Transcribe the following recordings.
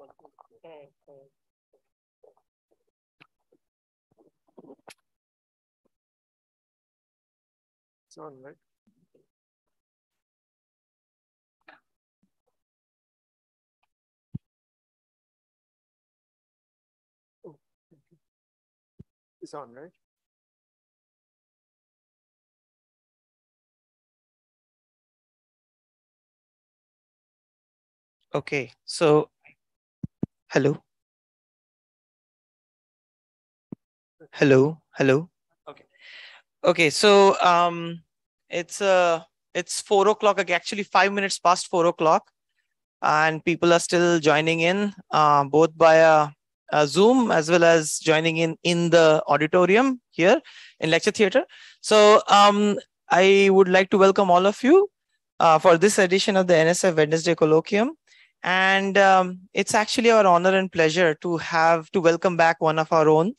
It's on, right? Oh, It's on, right? Okay, so hello. Hello, hello. Okay. Okay, so um it's uh it's four o'clock, actually five minutes past four o'clock. And people are still joining in, uh, both via uh, Zoom as well as joining in in the auditorium here in lecture theater. So um, I would like to welcome all of you uh, for this edition of the NSF Wednesday Colloquium. And um, it's actually our honor and pleasure to have to welcome back one of our own,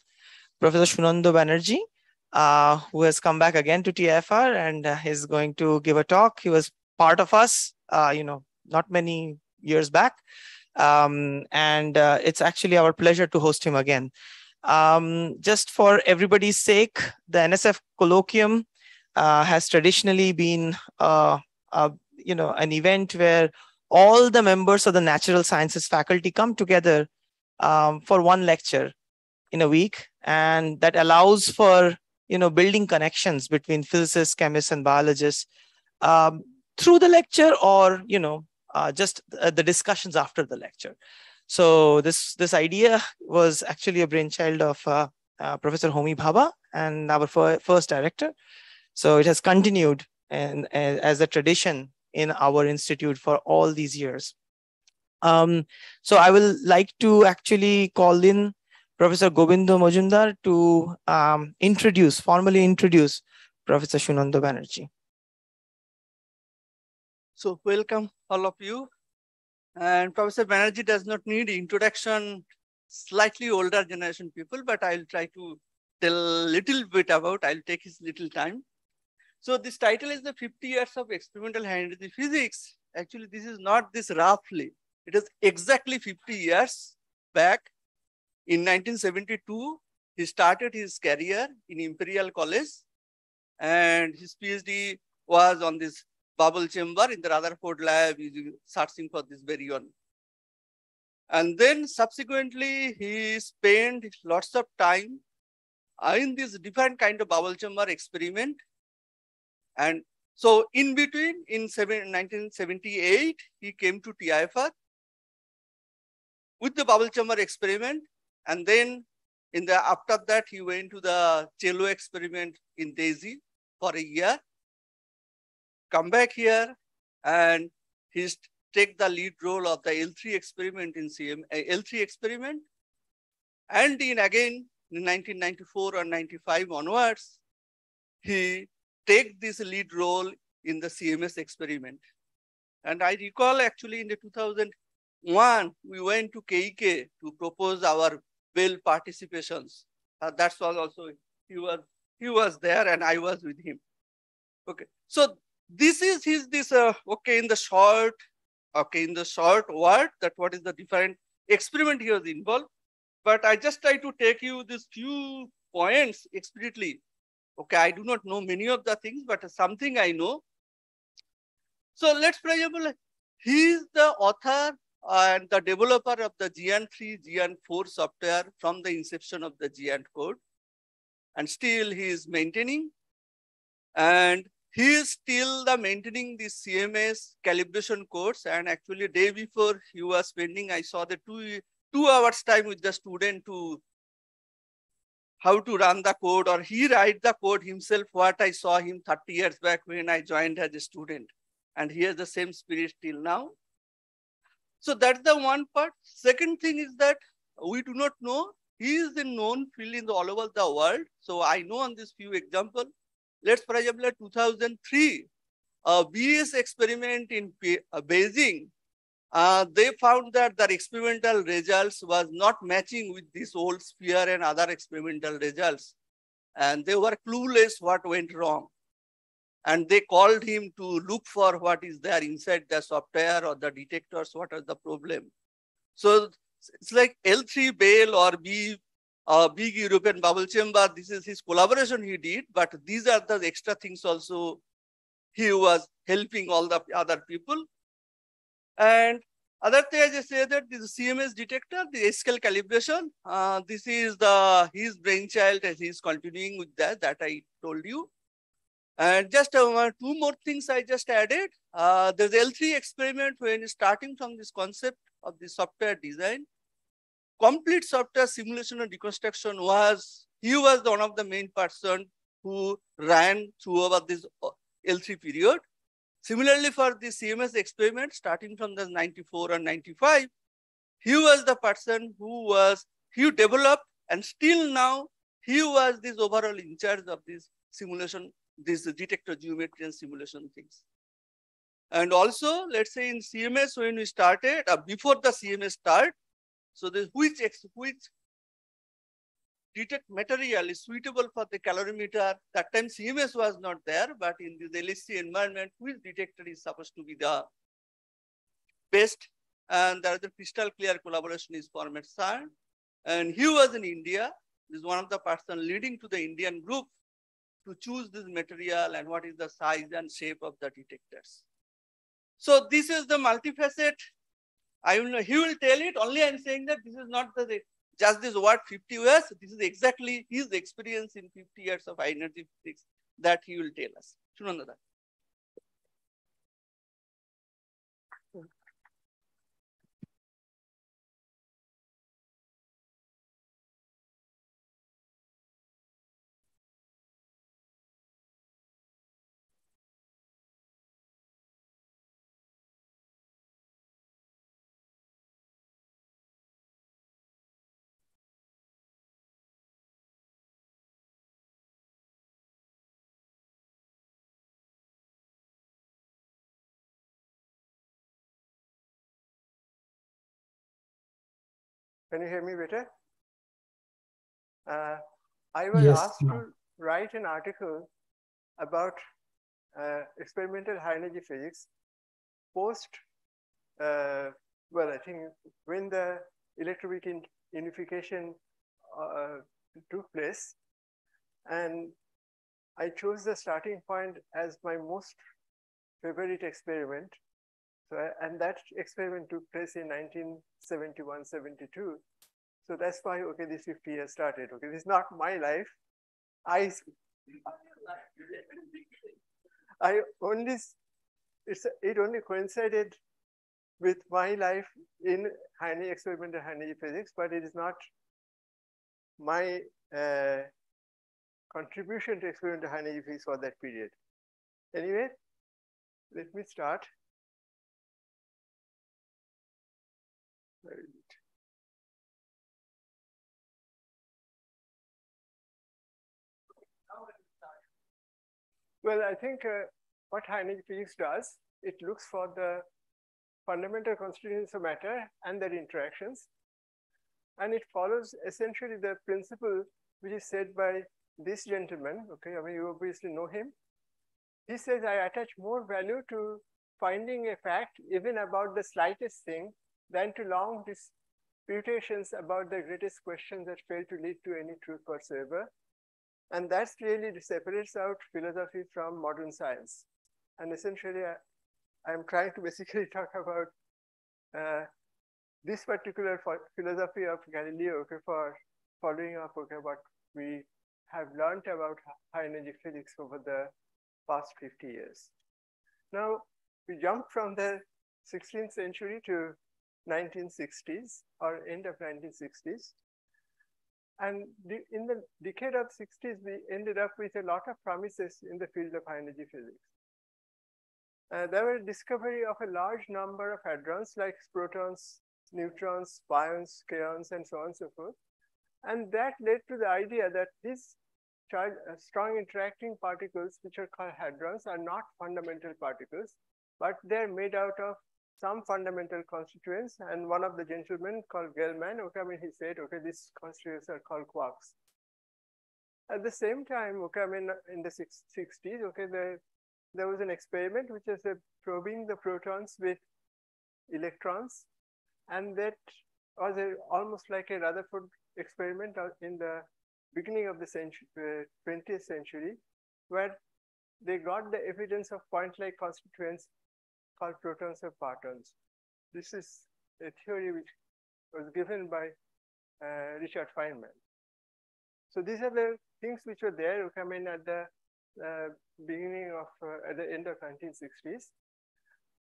Professor Sunanda Banerjee, uh, who has come back again to TIFR and uh, is going to give a talk. He was part of us, uh, you know, not many years back. Um, and uh, it's actually our pleasure to host him again. Um, just for everybody's sake, the NSF Colloquium uh, has traditionally been, uh, you know, an event where all the members of the natural sciences faculty come together um, for one lecture in a week. And that allows for you know building connections between physicists chemists and biologists um, through the lecture or you know uh, just uh, the discussions after the lecture. So this this idea was actually a brainchild of uh, uh professor homi bhabha and our first director. So it has continued and as a tradition in our institute for all these years. Um, so I will like to actually call in Professor Gobindo Majumdar to um, introduce, formally introduce Professor Sunanda Banerjee. So welcome all of you. And Professor Banerjee does not need introduction, slightly older generation people, but I'll try to tell a little bit about, I'll take his little time. So this title is the 50 years of experimental energy physics. Actually, this is not this roughly. It is exactly 50 years back. In 1972, he started his career in Imperial College and his PhD was on this bubble chamber in the Rutherford lab searching for this baryon. And then subsequently, he spent lots of time in this different kind of bubble chamber experiment and so in between, in 1978, he came to TIFR with the bubble chamber experiment. And then in the after that, he went to the cello experiment in DESY for a year. Come back here and he's take the lead role of the L3 experiment in CERN, uh, L3 experiment. And in again, in 1994 or 95 onwards, he take this lead role in the CMS experiment. And I recall actually in the 2001, we went to KEK to propose our Belle participations. Uh, that's also, he was, he was there and I was with him. Okay, so this is his, this, uh, okay, in the short, okay, in the short word, that what is the different experiment he was involved. But I just try to take you these few points explicitly Okay, I do not know many of the things, but something I know. So let's, for example, he is the author and the developer of the GEANT3, GEANT4 software from the inception of the GEANT code. And still he is maintaining. And he is still the maintaining the CMS calibration course. And actually day before he was spending, I saw the two, two hours time with the student to how to run the code or he write the code himself what I saw him 30 years back when I joined as a student. And he has the same spirit till now. So that's the one part. Second thing is that we do not know. He is a known field in the, all over the world. So I know on this few example. Let's for example, 2003, a BES experiment in uh, Beijing uh, they found that their experimental results was not matching with this old SPEAR and other experimental results. And they were clueless what went wrong. And they called him to look for what is there inside the software or the detectors, what is the problem. So it's like L3 Belle or B, uh, big European bubble chamber. This is his collaboration he did, but these are the extra things also he was helping all the other people. And other thing I just say that this CMS detector, the scale calibration, uh, this is the his brainchild and he's continuing with that, that I told you. And just uh, two more things I just added. Uh, there's L3 experiment when starting from this concept of the software design. Complete software simulation and reconstruction was, he was one of the main person who ran through over this uh, L3 period. Similarly, for the CMS experiment, starting from the 94 and 95, he was the person who was, he developed and still now he was this overall in charge of this simulation, this detector geometry and simulation things. And also, let's say in CMS, when we started, uh, before the CMS start, so this which, which detect material is suitable for the calorimeter. That time CMS was not there, but in the LHC environment, which detector is supposed to be the best. And there is a crystal clear collaboration is at CERN. And he was in India. This is one of the person leading to the Indian group to choose this material and what is the size and shape of the detectors. So this is the multifaceted. I will he will tell it, only I'm saying that this is not the just this word 50 years, this is exactly his experience in 50 years of energy physics that he will tell us. Shunandada. Can you hear me better? Uh, I was Yes, asked ma'am. to write an article about uh, experimental high energy physics post, uh, well, I think when the electroweak unification uh, took place. And I chose the starting point as my most favorite experiment so, and that experiment took place in 1971, 72. So that's why, okay, this 50 years started. Okay, this is not my life. I, I only, it's, it only coincided with my life in energy experimental energy physics, but it is not my uh, contribution to experimental high energy physics for that period. Anyway, let me start. Well, I think uh, what energy physics does, it looks for the fundamental constituents of matter and their interactions. And it follows essentially the principle which is said by this gentleman. Okay, I mean, you obviously know him. He says, I attach more value to finding a fact even about the slightest thing than to long disputations about the greatest questions that fail to lead to any truth whatsoever. And that's really separates out philosophy from modern science. And essentially, I, am trying to basically talk about uh, this particular philosophy of Galileo okay, for following up okay, what we have learned about high energy physics over the past 50 years. Now, we jump from the 16th century to 1960s or end of 1960s. And the, in the decade of 60s, we ended up with a lot of promises in the field of high energy physics. Uh, there were discovery of a large number of hadrons like protons, neutrons, pions, kaons, and so on and so forth. And that led to the idea that these charge, uh, strong interacting particles, which are called hadrons, are not fundamental particles, but they're made out of some fundamental constituents. And one of the gentlemen called Gell-Mann, okay, I mean, he said, okay, these constituents are called quarks. At the same time, okay, I mean, in the 60s, okay, there, there was an experiment which is uh, probing the protons with electrons. And that was a, almost like a Rutherford experiment in the beginning of the century, uh, 20th century, where they got the evidence of point-like constituents called protons partons. This is a theory which was given by uh, Richard Feynman. So these are the things which were there who come in at the uh, beginning of, uh, at the end of 1960s.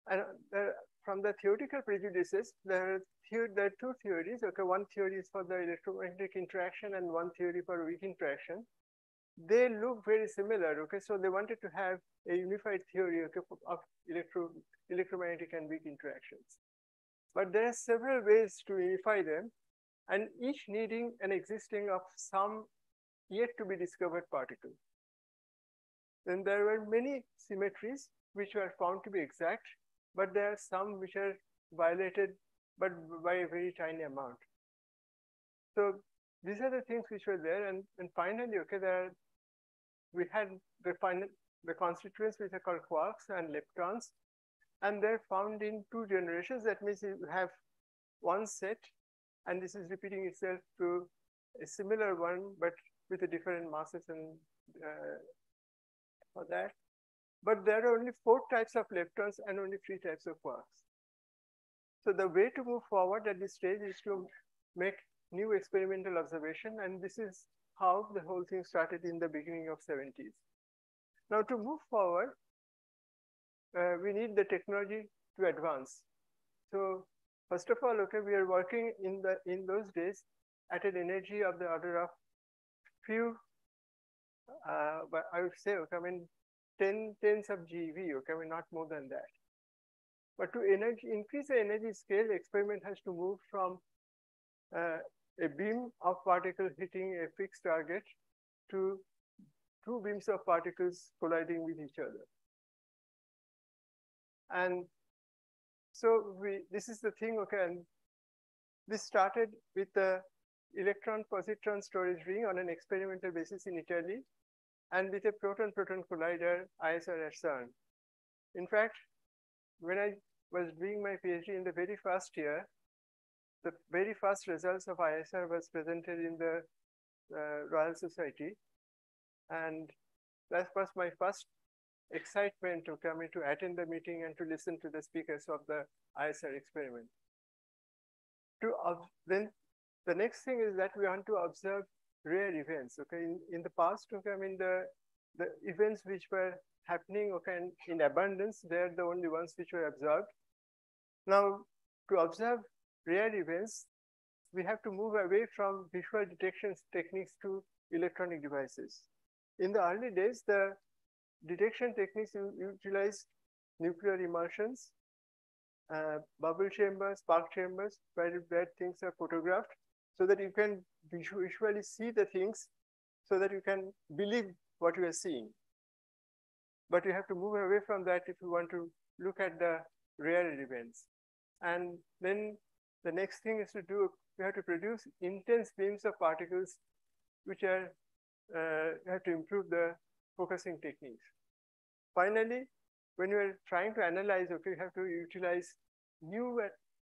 And uh, from the theoretical prejudices, there are, there are two theories. Okay, one theory is for the electromagnetic interaction and one theory for weak interaction. They look very similar. Okay, so they wanted to have a unified theory okay, of electro, electromagnetic and weak interactions. But there are several ways to unify them, and each needing an existing of some yet to be discovered particle. Then there were many symmetries which were found to be exact, but there are some which are violated, but by a very tiny amount. So these are the things which were there, and, and finally, okay, there we had the final the constituents which are called quarks and leptons, and they're found in two generations. That means you have one set, and this is repeating itself to a similar one, but with a different masses and uh, for that. But there are only four types of leptons and only three types of quarks. So the way to move forward at this stage is to make new experimental observation. And this is how the whole thing started in the beginning of 70s. Now to move forward, uh, we need the technology to advance. So first of all, okay, we are working in the in those days at an energy of the order of few, uh, but I would say, okay, I mean, 10 tens of GeV, okay, I mean, not more than that. But to energy, increase the energy scale, the experiment has to move from uh, a beam of particles hitting a fixed target to two beams of particles colliding with each other. And so we, this is the thing, okay, and this started with the electron-positron storage ring on an experimental basis in Italy and with a proton-proton collider ISR at CERN. In fact, when I was doing my PhD in the very first year, the very first results of ISR was presented in the uh, Royal Society. And that was my first excitement to come in to attend the meeting and to listen to the speakers of the ISR experiment. To then the next thing is that we want to observe rare events. Okay, in, in the past, okay, I mean the the events which were happening okay in, abundance, they're the only ones which were observed. Now, to observe rare events, we have to move away from visual detection techniques to electronic devices. In the early days, the detection techniques utilize nuclear emulsions, uh, bubble chambers, spark chambers, where, where things are photographed so that you can visually see the things so that you can believe what you are seeing. But you have to move away from that if you want to look at the rare events. And then the next thing is to do, you have to produce intense beams of particles which are, uh, you have to improve the focusing techniques. Finally, when you are trying to analyze, okay, you have to utilize new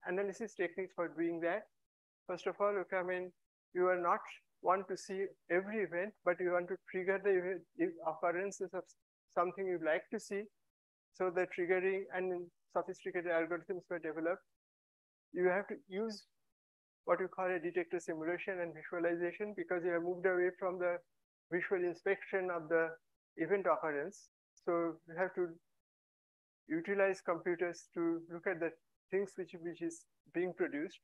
analysis techniques for doing that. First of all, okay, I mean, you are not want to see every event, but you want to trigger the occurrences of something you'd like to see. So the triggering and sophisticated algorithms were developed. You have to use what you call a detector simulation and visualization because you have moved away from the visual inspection of the event occurrence. So we have to utilize computers to look at the things which, which is being produced.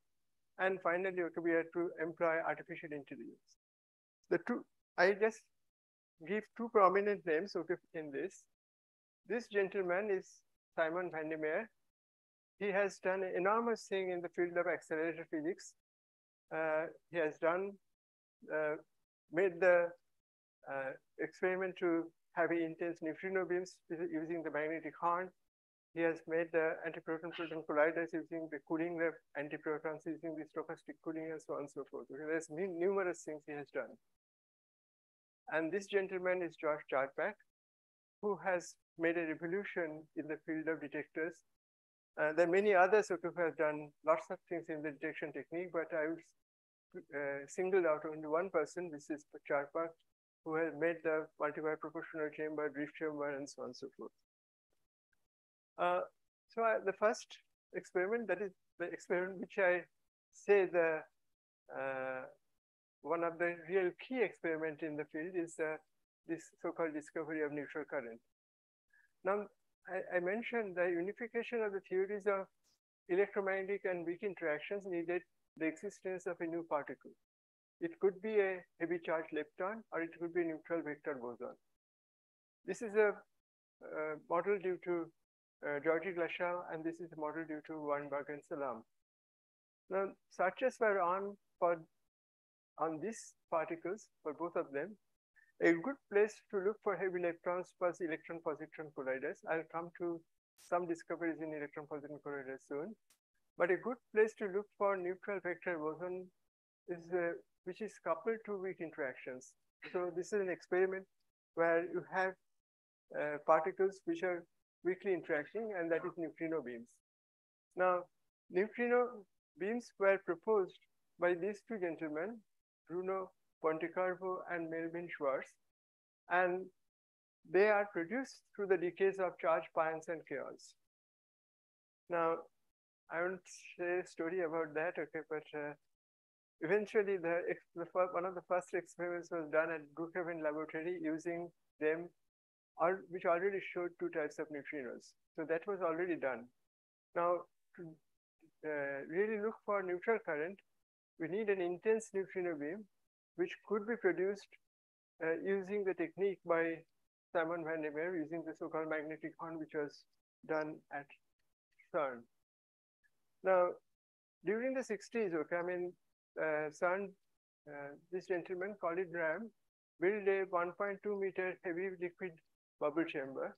And finally, okay, we have to employ artificial intelligence. The two, I just give two prominent names okay, in this. This gentleman is Simon van der Meer. He has done an enormous thing in the field of accelerator physics. Uh, he has done, uh, made the experiment to have intense neutrino beams using the magnetic horn. He has made the antiproton-proton colliders using the cooling the antiprotons using the stochastic cooling and so on and so forth. There's numerous things he has done. And this gentleman is Georges Charpak, who has made a revolution in the field of detectors Uh, there are many others who have done lots of things in the detection technique, but I would uh, single out only one person, this is Charpak, who has made the multi-wire proportional chamber, drift chamber, and so on and so forth. Uh, so I, the first experiment, that is the experiment which I say the uh, one of the real key experiment in the field is this so-called discovery of neutral current. Now, I, I, mentioned the unification of the theories of electromagnetic and weak interactions needed the existence of a new particle. It could be a heavy charged lepton or it could be a neutral vector boson. This is a, model due to uh, Georgi Glashow and this is a model due to Weinberg and Salam. Now, searches were on for on these particles for both of them. A good place to look for heavy electrons was electron-positron colliders. I'll come to some discoveries in electron-positron colliders soon. But a good place to look for neutral vector boson is uh, which is coupled to weak interactions. So this is an experiment where you have uh, particles which are weakly interacting, and that is neutrino beams. Now, neutrino beams were proposed by these two gentlemen, Bruno Pontecorvo and Melvin Schwartz, and they are produced through the decays of charged pions and kaons. Now, I won't say a story about that, okay, but uh, eventually the, the one of the first experiments was done at Brookhaven Laboratory using them, which already showed two types of neutrinos. So that was already done. Now, to uh, really look for neutral current, we need an intense neutrino beam, which could be produced uh, using the technique by Simon van der Meer, using the so-called magnetic horn, which was done at CERN. Now, during the 60s, okay, I mean, uh, CERN, uh, this gentleman, Colin Ramm, built a 1.2 meter heavy liquid bubble chamber,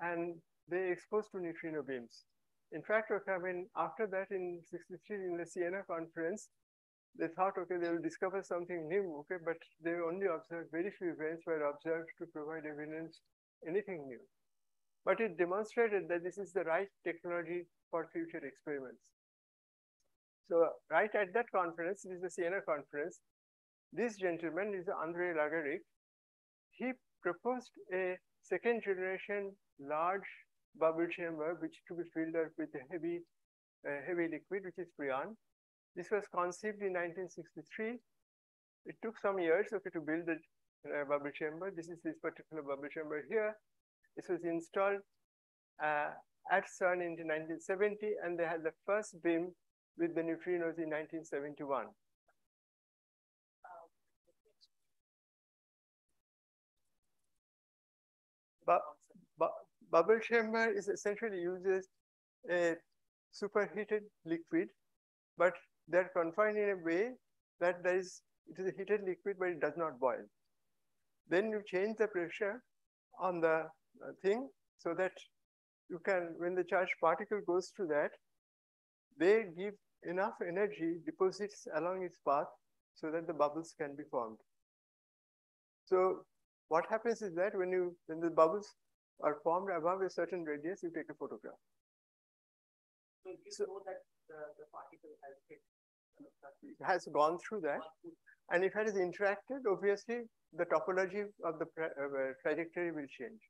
and they exposed to neutrino beams. In fact, okay, I mean, after that in 63 in the Siena conference, they thought, okay, they will discover something new, okay, but they only observed very few events were observed to provide evidence anything new. But it demonstrated that this is the right technology for future experiments. So right at that conference, this is the Siena conference, this gentleman is Andre Lagarrigue. He proposed a second generation large bubble chamber, which to be filled up with a heavy, uh, heavy liquid, which is freon. This was conceived in 1963. It took some years okay, to build the uh, bubble chamber. This is this particular bubble chamber here. This was installed uh, at CERN in 1970, and they had the first beam with the neutrinos in 1971. But, bubble chamber is essentially uses a superheated liquid, but they're confined in a way that there is, it is a heated liquid, but it does not boil. Then you change the pressure on the uh, thing so that you can, when the charged particle goes through that, they give enough energy deposits along its path so that the bubbles can be formed. So what happens is that when you when the bubbles are formed above a certain radius, you take a photograph. So you so, know that the, the particle has hit has gone through that. And if it is interacted, obviously the topology of the uh, trajectory will change.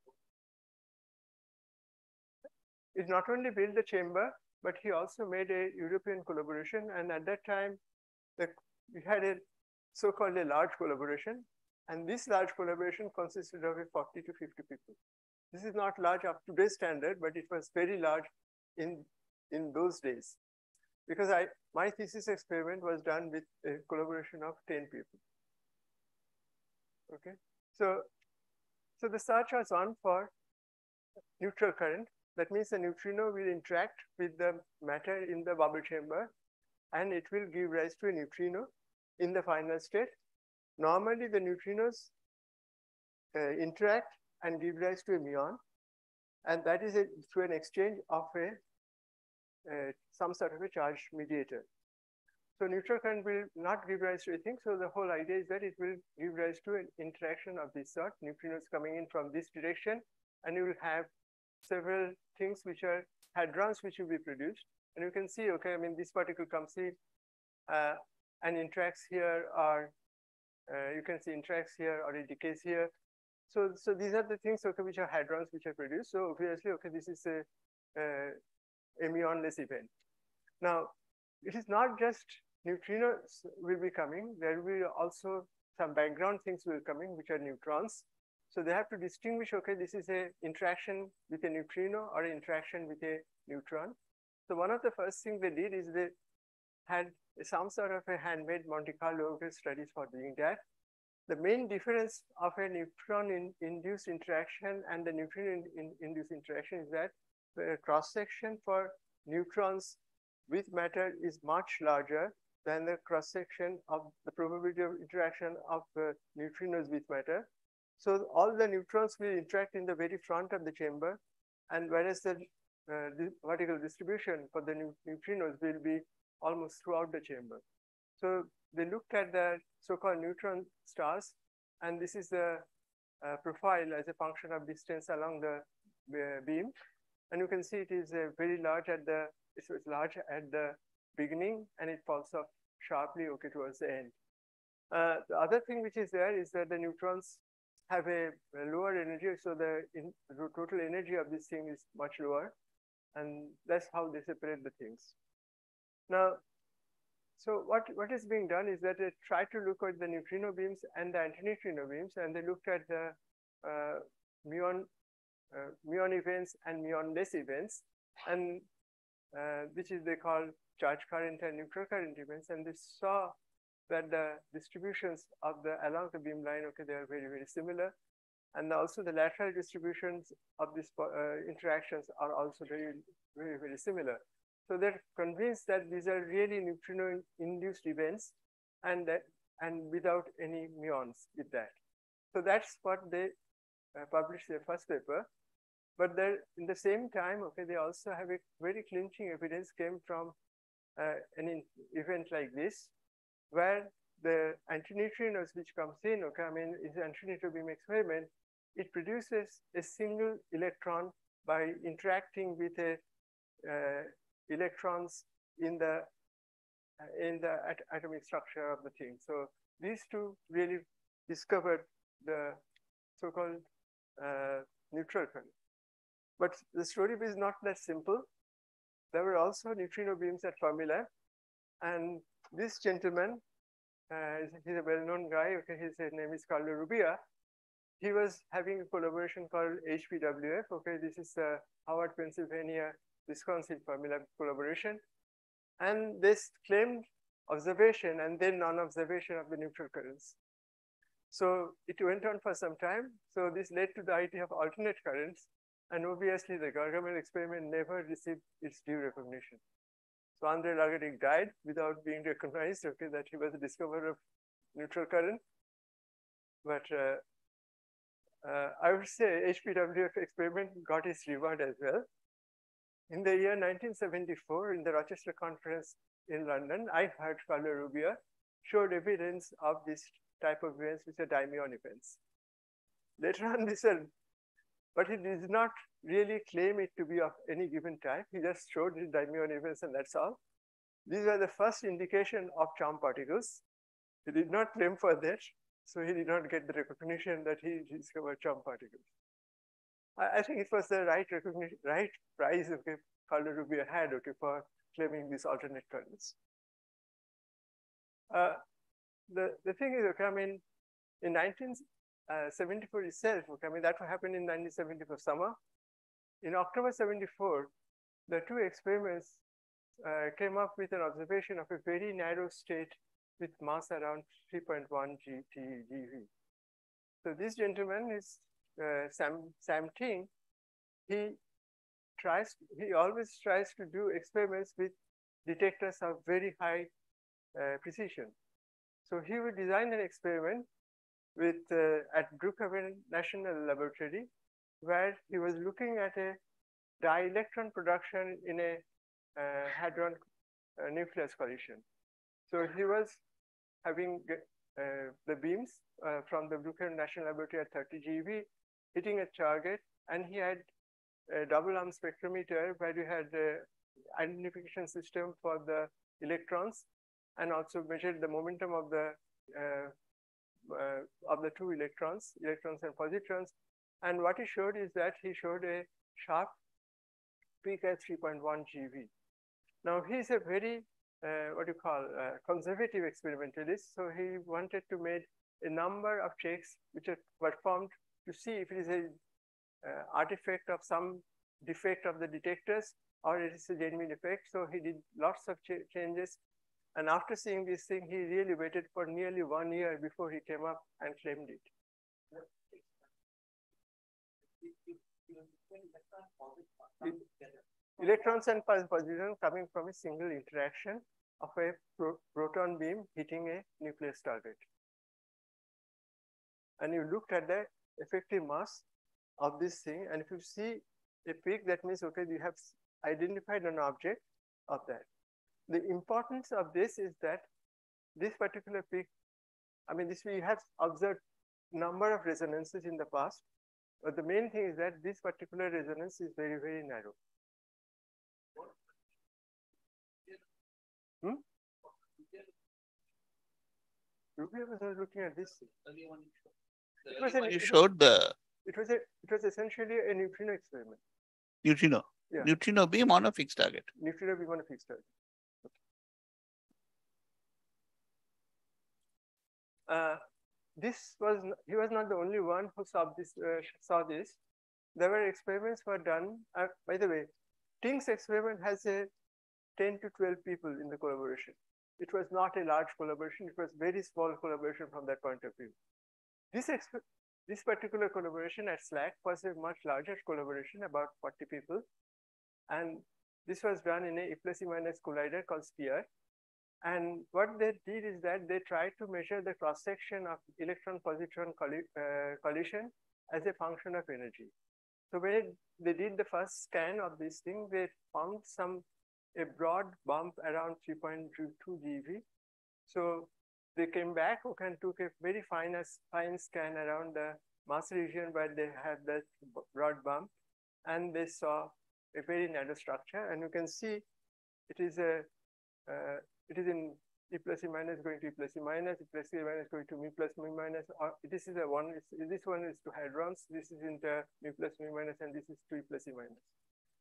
It not only built the chamber, but he also made a European collaboration. And at that time, the, we had a so-called a large collaboration. And this large collaboration consisted of 40 to 50 people. This is not large up to today's standard, but it was very large in, in those days because I my thesis experiment was done with a collaboration of 10 people. Okay, so so the search was on for neutral current. That means the neutrino will interact with the matter in the bubble chamber and it will give rise to a neutrino in the final state. Normally the neutrinos uh, interact and give rise to a muon and that is a, through an exchange of a uh, some sort of a charge mediator. So neutral current will not give rise to anything. So the whole idea is that it will give rise to an interaction of this sort, neutrinos coming in from this direction, and you will have several things which are hadrons which will be produced. And you can see, okay, I mean, this particle comes in uh, and interacts here, or uh, you can see interacts here, or it decays here. So, so these are the things, okay, which are hadrons which are produced. So obviously, okay, this is a, a muonless event. Now, it is not just neutrinos will be coming. There will be also some background things will be coming, which are neutrons. So they have to distinguish, okay, this is a interaction with a neutrino or an interaction with a neutron. So one of the first things they did is they had some sort of a handmade Monte Carlo studies for doing that. The main difference of a neutron-induced in interaction and the neutrino-induced in interaction is that the cross-section for neutrons with matter is much larger than the cross-section of the probability of interaction of uh, neutrinos with matter. So all the neutrons will interact in the very front of the chamber, and whereas the, uh, vertical distribution for the neutrinos will be almost throughout the chamber. So they looked at the so-called neutron stars, and this is the uh, profile as a function of distance along the uh, beam. And you can see it is uh, very large at the, it's large at the beginning, and it falls off sharply okay towards the end. Uh, the other thing which is there is that the neutrons have a, lower energy, so the, in, the total energy of this thing is much lower, and that's how they separate the things. Now, so what, what is being done is that they try to look at the neutrino beams and the antineutrino beams, and they looked at the uh, muon, uh, muon events and muonless events, and uh, which is they call charge current and neutral current events, and they saw that the distributions of the along the beam line, okay, they are very, very similar. And also the lateral distributions of these uh, interactions are also very, very, very similar. So they're convinced that these are really neutrino-induced events and that, and without any muons with that. So that's what they uh, published their first paper. But there, in the same time, okay, they also have a very clinching evidence came from uh, an event like this, where the antineutrinos which comes in, okay, I mean, is antineutron beam experiment, it produces a single electron by interacting with a uh, electrons in the uh, in the at atomic structure of the thing. So these two really discovered the so-called uh, neutral current. But the story is not that simple. There were also neutrino beams at Fermilab, and this gentleman, uh, he's a well-known guy. Okay, his name is Carlo Rubbia. He was having a collaboration called HPWF. Okay, this is the Harvard, Pennsylvania, Wisconsin Fermilab collaboration, and this claimed observation and then non-observation of the neutral currents. So it went on for some time. So this led to the idea of alternate currents. And obviously the Gargamelle experiment never received its due recognition. So Andre Lagarrigue died without being recognized, okay, that he was the discoverer of neutral current. But uh, uh, I would say HPWF experiment got its reward as well. In the year 1974, in the Rochester Conference in London, I heard Carlo Rubbia showed evidence of this type of events, which are dimuon events. Later on, this said, but he did not really claim it to be of any given type. He just showed his dimuon events and that's all. These are the first indication of charm particles. He did not claim for that, so he did not get the recognition that he discovered charm particles. I, I think it was the right recognition, right prize okay, Carlo Rubbia had okay, for claiming these alternate currents. Uh, the, the thing is, okay, I mean, in 1974 uh, itself, okay, I mean, that happened in 1974 summer. In October 74, the two experiments uh, came up with an observation of a very narrow state with mass around 3.1 GeV. So this gentleman is uh, Sam, Sam Ting, he tries, he always tries to do experiments with detectors of very high uh, precision. So he would design an experiment with uh, at Brookhaven National Laboratory, where he was looking at a dielectron production in a uh, hadron uh, nucleus collision. So he was having uh, the beams uh, from the Brookhaven National Laboratory at 30 GeV hitting a target, and he had a double arm spectrometer where you had the identification system for the electrons and also measured the momentum of the uh, of the two electrons, electrons and positrons. And what he showed is that he showed a sharp peak at 3.1 GeV. Now he's a very, uh, what you call, uh, conservative experimentalist. So he wanted to make a number of checks which are performed to see if it is a uh, artifact of some defect of the detectors or it is a genuine effect. So he did lots of ch changes. And after seeing this thing, he really waited for nearly one year before he came up and claimed it. Electrons and positron coming from a single interaction of a pro proton beam hitting a nucleus target. And you looked at the effective mass of this thing, and if you see a peak, that means, okay, you have identified an object of that. The importance of this is that this particular peak, I mean, this we have observed number of resonances in the past, but the main thing is that this particular resonance is very, very narrow. Hmm? Rubbia was looking at this. It was an, you showed the. It was a. It was essentially a neutrino experiment. Neutrino. Yeah. Neutrino beam on a fixed target. Neutrino beam on a fixed target. Uh, this was he was not the only one who saw this. Uh, saw this. There were experiments were done. Uh, by the way, Ting's experiment has a 10 to 12 people in the collaboration. It was not a large collaboration. It was very small collaboration from that point of view. This, this particular collaboration at SLAC was a much larger collaboration, about 40 people. And this was done in a plus E minus collider called SPEAR. And what they did is that they tried to measure the cross-section of electron-positron colli uh, collision as a function of energy. So when they did the first scan of this thing, they found some a broad bump around 3.22 GeV. So they came back and took a very fine, fine scan around the mass region where they had that broad bump, and they saw a very narrow structure. And you can see it is a uh, it is in E plus E minus going to E plus E minus, E plus E minus going to mu plus mu minus. Or this is a one. This one is to hadrons. This is in the mu plus mu minus, and this is to E plus E minus.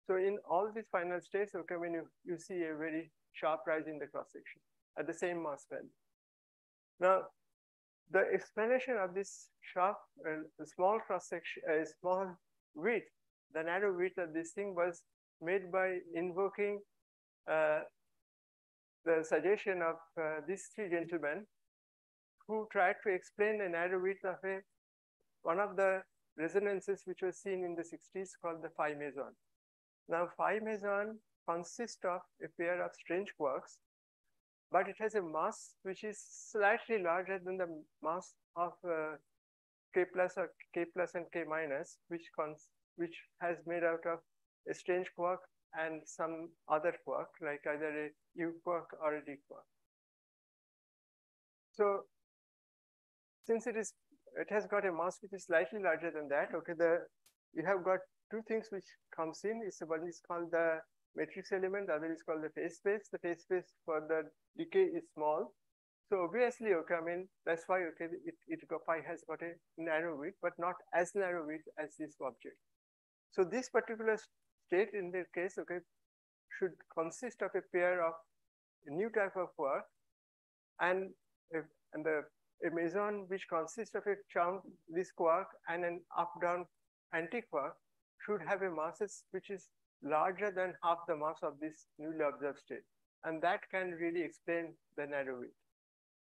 So in all these final states, okay, when you, you see a very sharp rise in the cross section at the same mass value. Now, the explanation of this sharp, uh, small cross section, uh, small width, the narrow width of this thing was made by invoking uh, the suggestion of uh, these three gentlemen who tried to explain the narrow width of a one of the resonances which was seen in the 60s called the phi meson. Now, phi meson consists of a pair of strange quarks, but it has a mass which is slightly larger than the mass of uh, k plus or k plus and k minus, which which has made out of a strange quark and some other quark, like either a U quark or a D quark. So since it is, it has got a mass which is slightly larger than that, okay, the you have got two things which comes in is one is called the matrix element, the other is called the phase space. The phase space for the decay is small. So obviously, okay, I mean, that's why, okay, it, it phi has got a narrow width, but not as narrow width as this object. So this particular state in this case, okay, should consist of a pair of a new type of quark and, and the a meson which consists of a chunk, this quark, and an up-down anti-quark should have a masses which is larger than half the mass of this newly observed state. And that can really explain the narrow width.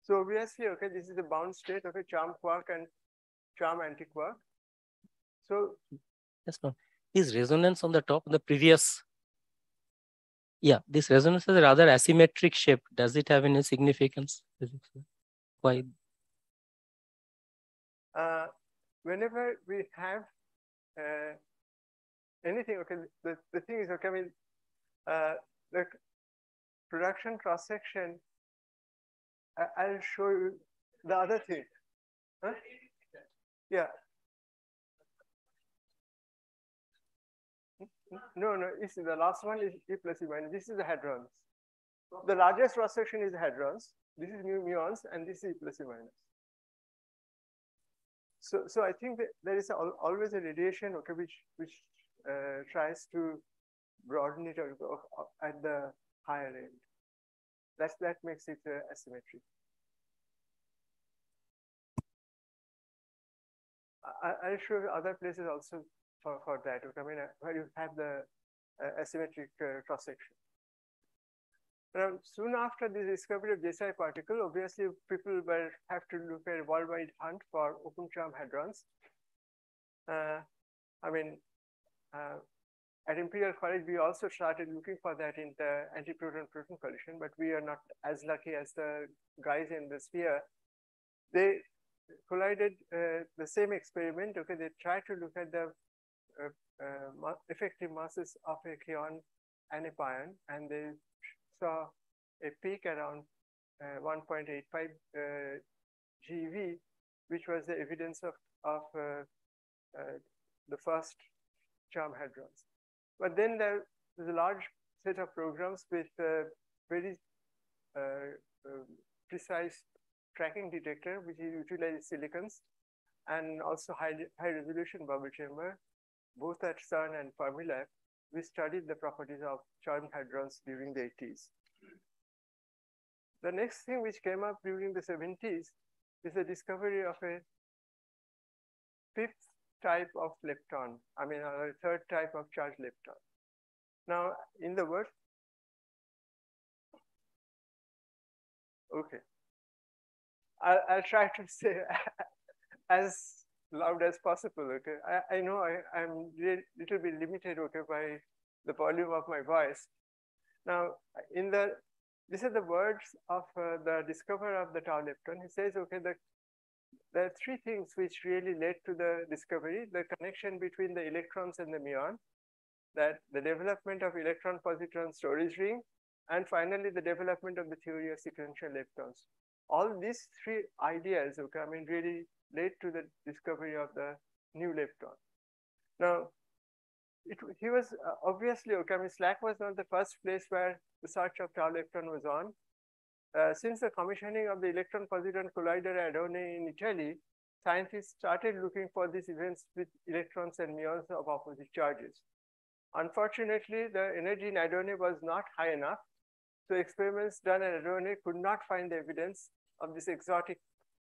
So obviously, okay, this is the bound state of a charm quark and charm anti-quark. So yes, no. This resonance on the top, of the previous, yeah, this resonance is a rather asymmetric shape. Does it have any significance? Why? Uh, whenever we have uh, anything, okay, the, the thing is, okay, I mean, uh, the production cross section, I, will show you the other thing. Huh? Yeah. No, no, it's the last one is E plus E minus. This is the hadrons. The largest cross section is hadrons. This is mu muons, and this is E plus E minus. So, so I think that there is al always a radiation, okay, which which uh, tries to broaden it at the higher end. That's that makes it uh, asymmetric. I, will show other places also for, for that. I mean, uh, where you have the uh, asymmetric uh, cross section. Now, soon after the discovery of J/psi particle, obviously people will have to look at a worldwide hunt for open charm hadrons. Uh, I mean, uh, at Imperial College, we also started looking for that in the antiproton-proton proton collision, but we are not as lucky as the guys in the SPEAR. They collided uh, the same experiment. Okay, they tried to look at the effective masses of a kaon and a pion, and they saw a peak around uh, 1.85 uh, GeV, which was the evidence of, of uh, the first charm hadrons. But then there is a large set of programs with very precise tracking detector, which utilizes silicons and also high, high resolution bubble chamber, both at CERN and Fermilab, we studied the properties of charm hadrons during the 80s. The next thing which came up during the 70s is the discovery of a fifth type of lepton, I mean, uh, a third type of charged lepton. Now, in the word, okay, I'll, I'll try to say as loud as possible, okay? I, I know I, I'm a little bit limited, okay, by the volume of my voice. Now, in the, these are the words of uh, the discoverer of the tau lepton. He says, okay, the, there are three things which really led to the discovery, the connection between the electrons and the muon, that the development of electron-positron storage ring, and finally the development of the theory of sequential leptons all these three ideas, okay, I mean, really led to the discovery of the new lepton. Now, it, he was uh, obviously, okay, I mean, SLAC was not the first place where the search of tau lepton was on. Uh, since the commissioning of the electron-positron collider at Adone in Italy, scientists started looking for these events with electrons and muons of opposite charges. Unfortunately, the energy in Adone was not high enough so experiments done at Adone could not find the evidence of this exotic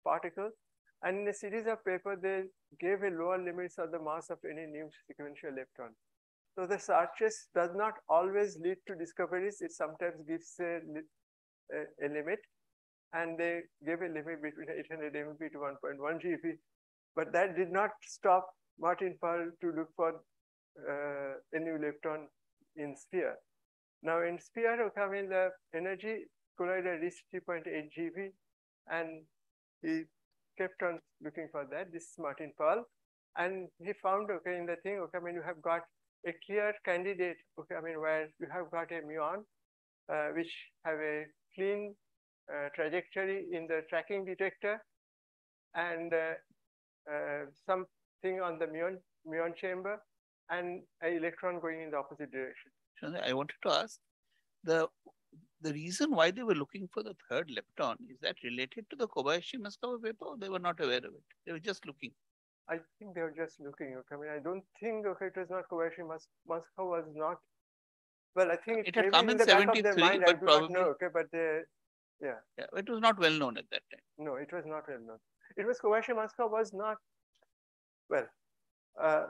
particle. And in a series of papers, they gave a lower limits of the mass of any new sequential lepton. So the searches does not always lead to discoveries. It sometimes gives a, a, a limit. And they gave a limit between 800 MeV to 1.1 GeV. But that did not stop Martin Perl to look for uh, a new lepton in SPEAR. Now in SPEAR, I mean the energy collider reached 3.8 GeV and he kept on looking for that. This is Martin Perl. And he found, okay, in the thing, okay, I mean, you have got a clear candidate, okay, I mean, where you have got a muon, uh, which have a clean uh, trajectory in the tracking detector and uh, uh something on the muon, muon chamber and an electron going in the opposite direction. I wanted to ask the the reason why they were looking for the third lepton is that related to the Kobayashi Masukawa paper or they were not aware of it? They were just looking. I think they were just looking. Okay, I mean, I don't think okay, it was not Kobayashi Mas Masukawa was not. Well, I think it, it had come in, in '73, mind, but probably know, okay, but uh, yeah. Yeah, it was not well known at that time. No, it was not well known. It was Kobayashi Masukawa was not well. Uh,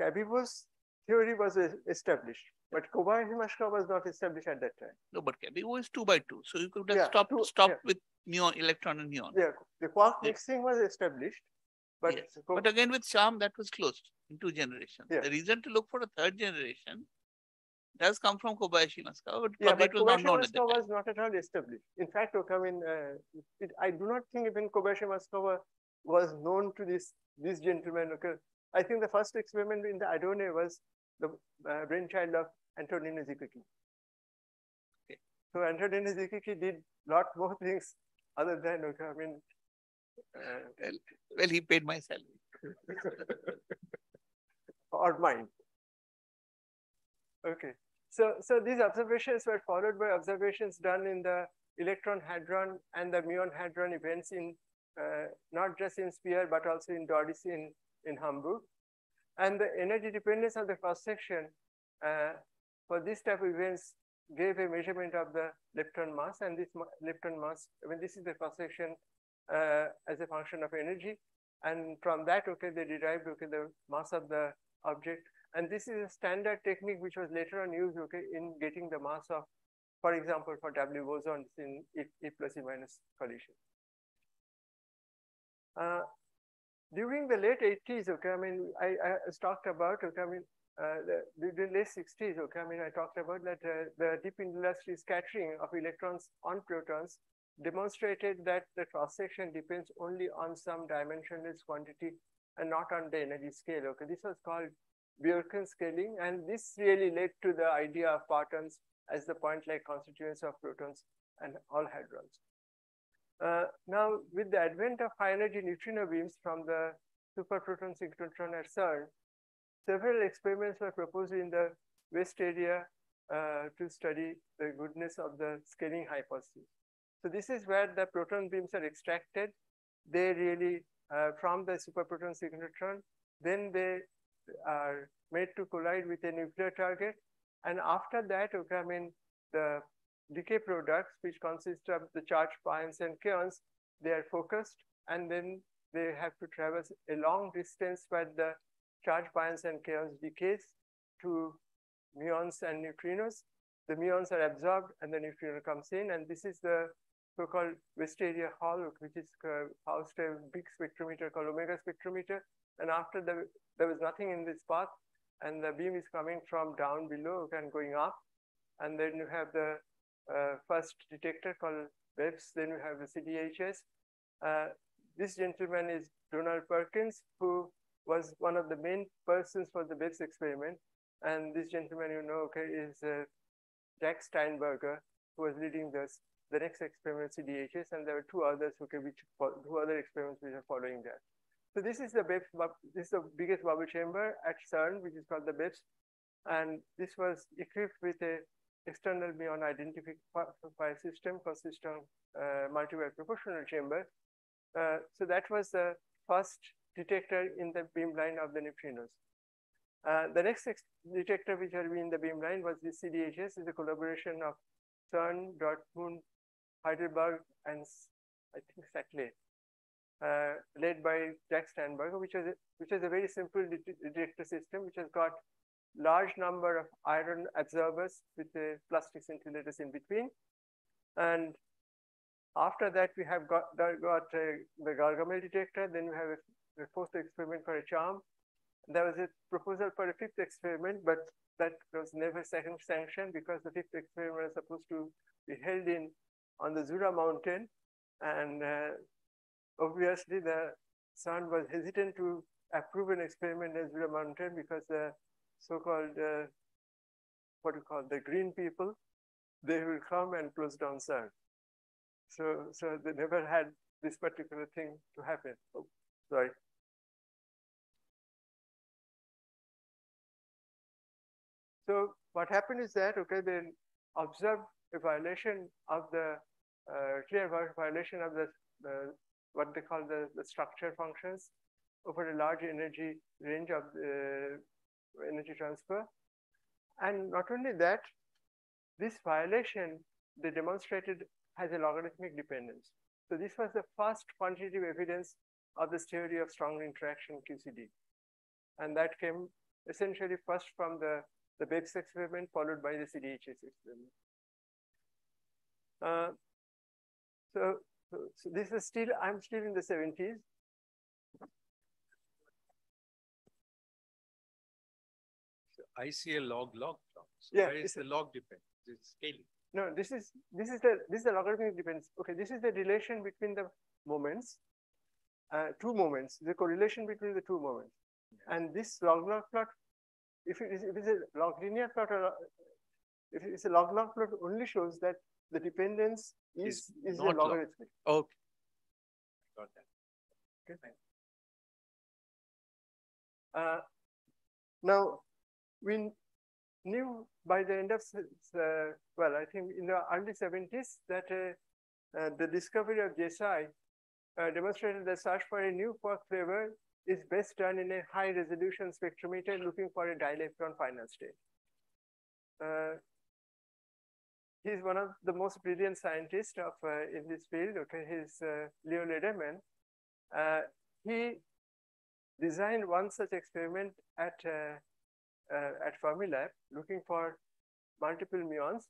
Cabibbo's theory was established. But Kobayashi Masukawa was not established at that time. No, but Cabibbo is two by two. So you could have yeah, stopped, two, stopped yeah. with muon, electron and muon. Yeah, the quark yeah. mixing was established. But, yes. but again, with charm, that was closed in two generations. The reason to look for a third generation does come from Kobayashi Masukawa, but yeah, but it was Kobayashi not known at that was not at all established. In fact, okay, I mean, uh, it, I do not think even Kobayashi Masukawa was known to this this gentleman. Okay, I think the first experiment in the Adone was the uh, brainchild of Antonino Zichichi. Okay. So Antonino Zichichi did lot more things other than, okay, I mean. Uh, well, well, he paid my salary. or mine. Okay. So, so these observations were followed by observations done in the electron hadron and the muon hadron events in uh, not just in SPEAR, but also in DORIS in, in Hamburg. And the energy dependence of the cross section uh, for this type of events gave a measurement of the lepton mass and this lepton mass, I mean, this is the cross section uh, as a function of energy. And from that, okay, they derived, okay, the mass of the object. And this is a standard technique which was later on used, okay, in getting the mass of, for example, for W bosons in E, e plus E minus collision. Uh, during the late 80s, okay, I mean, I, I talked about, okay, I mean, uh, the, the, late 60s, okay, I mean, I talked about that uh, the deep inelastic scattering of electrons on protons demonstrated that the cross section depends only on some dimensionless quantity and not on the energy scale. Okay, this was called Bjorken scaling, and this really led to the idea of partons as the point-like constituents of protons and all hadrons. Uh, now, with the advent of high-energy neutrino beams from the superproton synchrotron at CERN, several experiments were proposed in the west area uh, to study the goodness of the scaling hypothesis. So this is where the proton beams are extracted. They really, uh, from the superproton synchrotron, then they are made to collide with a nuclear target. And after that, okay, I mean, the decay products, which consist of the charged pions and kaons, they are focused, and then they have to traverse a long distance where the charged pions and kaons decays to muons and neutrinos. The muons are absorbed and the neutrino comes in, and this is the so-called West area Hall, which is uh, housed a big spectrometer called omega spectrometer. And after the, there was nothing in this path, and the beam is coming from down below and going up. And then you have the first detector called BEBC, then we have the CDHS. Uh, this gentleman is Donald Perkins, who was one of the main persons for the BEBC experiment. And this gentleman, you know, okay, is uh, Jack Steinberger, who was leading this the next experiment CDHS, and there are two others who can which two other experiments which are following that. So this is the BEBC, this is the biggest bubble chamber at CERN, which is called the BEBC. And this was equipped with a external muon identifier system called system uh, multi-wire proportional chamber. Uh, so that was the first detector in the beamline of the neutrinos. Uh, the next detector which will be in the beamline was the CDHS, is a collaboration of CERN, Dortmund, Heidelberg, and I think Saclay, uh, led by Jack Steinberger, which is a, which is a very simple detector system, which has got large number of iron absorbers with the plastic scintillators in between. And after that, we have got, got uh, the Gargamelle detector. Then we have a, a fourth experiment for a charm. There was a proposal for a fifth experiment, but that was never sanctioned because the fifth experiment was supposed to be held in on the Jura mountain. And uh, obviously the CERN was hesitant to approve an experiment in Jura mountain because the so-called, uh, what you call the green people, they will come and close down CERN. So, so they never had this particular thing to happen. Oh, sorry. So what happened is that, okay, they observed a violation of the uh, clear violation of the, what they call the, the structure functions over a large energy range of the energy transfer. And not only that, this violation they demonstrated has a logarithmic dependence. So this was the first quantitative evidence of this theory of strong interaction QCD. And that came essentially first from the, the BEBC experiment followed by the CDHS experiment. Uh, so, so, so this is still, I'm still in the 70s. I see a log log plot. So Yeah, where is it's the log depend? It's scaling. No, this is this is the this is the logarithmic dependence. Okay, this is the relation between the moments, uh, two moments, the correlation between the two moments. And this log log plot, if it is if it's a log linear plot or if it's a log log plot, only shows that the dependence is Is is, the not log. logarithmic. Okay. Got that. Okay. Uh, now, we knew by the end of, uh, well, I think in the early 70s that uh, uh, the discovery of J/psi uh, demonstrated that search for a new quark flavor is best done in a high resolution spectrometer looking for a dielectron final state. Uh, he's one of the most brilliant scientists of uh, in this field. Okay, he's Leon Lederman. he designed one such experiment at uh, at Fermilab looking for multiple muons,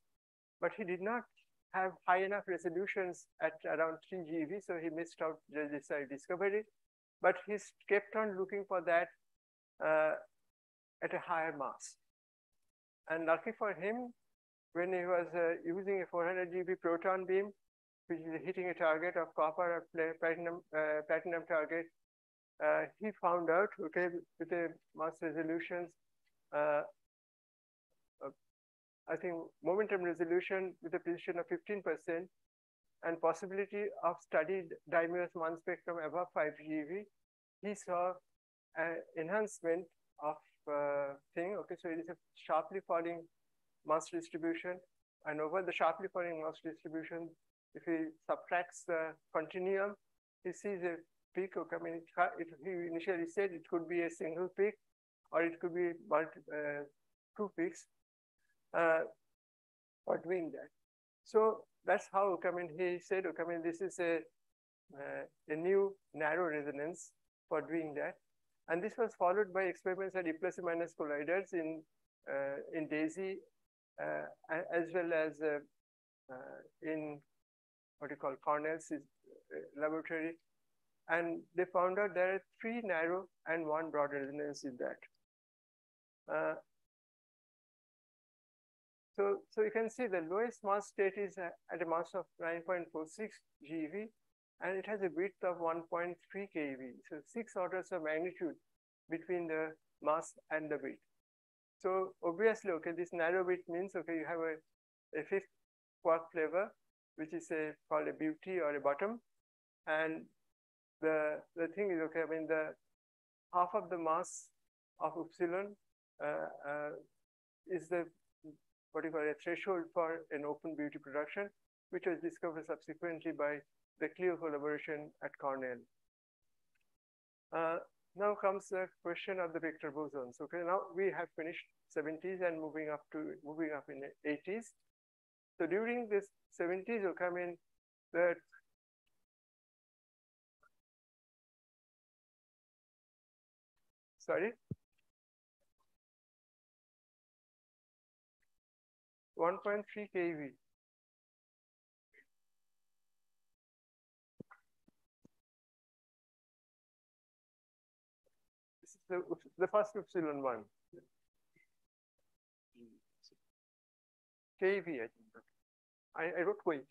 but he did not have high enough resolutions at around 3 GeV, so he missed out the discovery. But he kept on looking for that uh, at a higher mass. And lucky for him, when he was uh, using a 400 GeV proton beam, which is hitting a target of copper or platinum, uh, platinum target, uh, he found out, okay, with the mass resolutions uh, uh, I think momentum resolution with a precision of 15% and possibility of studied dimuon spectrum above 5 GeV, he saw an enhancement of uh, thing. Okay, so it is a sharply falling mass distribution. And over the sharply falling mass distribution, if he subtracts the continuum, he sees a peak. Okay, I mean, it, he initially said it could be a single peak, or it could be multi, uh, two peaks uh, for doing that. So that's how mean, he said, mean, this is a, uh, a new narrow resonance for doing that. And this was followed by experiments at E plus minus colliders in, uh, in DESY, uh, as well as uh, in what you call Cornell's laboratory. And they found out there are three narrow and one broad resonance in that. Uh, so, so you can see the lowest mass state is at a mass of 9.46 GeV, and it has a width of 1.3 keV. So six orders of magnitude between the mass and the width. So obviously, okay, this narrow width means, okay, you have a, a fifth quark flavor, which is a, called a beauty or a bottom. And the, the thing is, okay, I mean, the half of the mass of Upsilon uh, uh, is the what you call a threshold for an open beauty production, which was discovered subsequently by the CLEO collaboration at Cornell. Uh, now comes the question of the vector bosons. Okay, now we have finished 70s and moving up to moving up in the 80s. So during this 70s, okay, I mean, the sorry. 1.3 keV. This is the, the first Upsilon one. KV, I think. I, I wrote KV.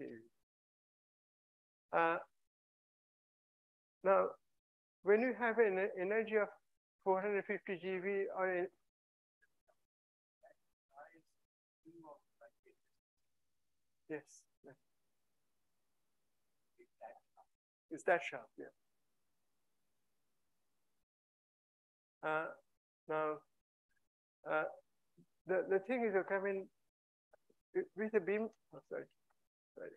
Uh, now, when you have an energy of 450 GeV or Yes. Is that sharp? Yeah. Uh, now, uh, the the thing is, okay, I mean, with the beam. Oh, sorry, sorry.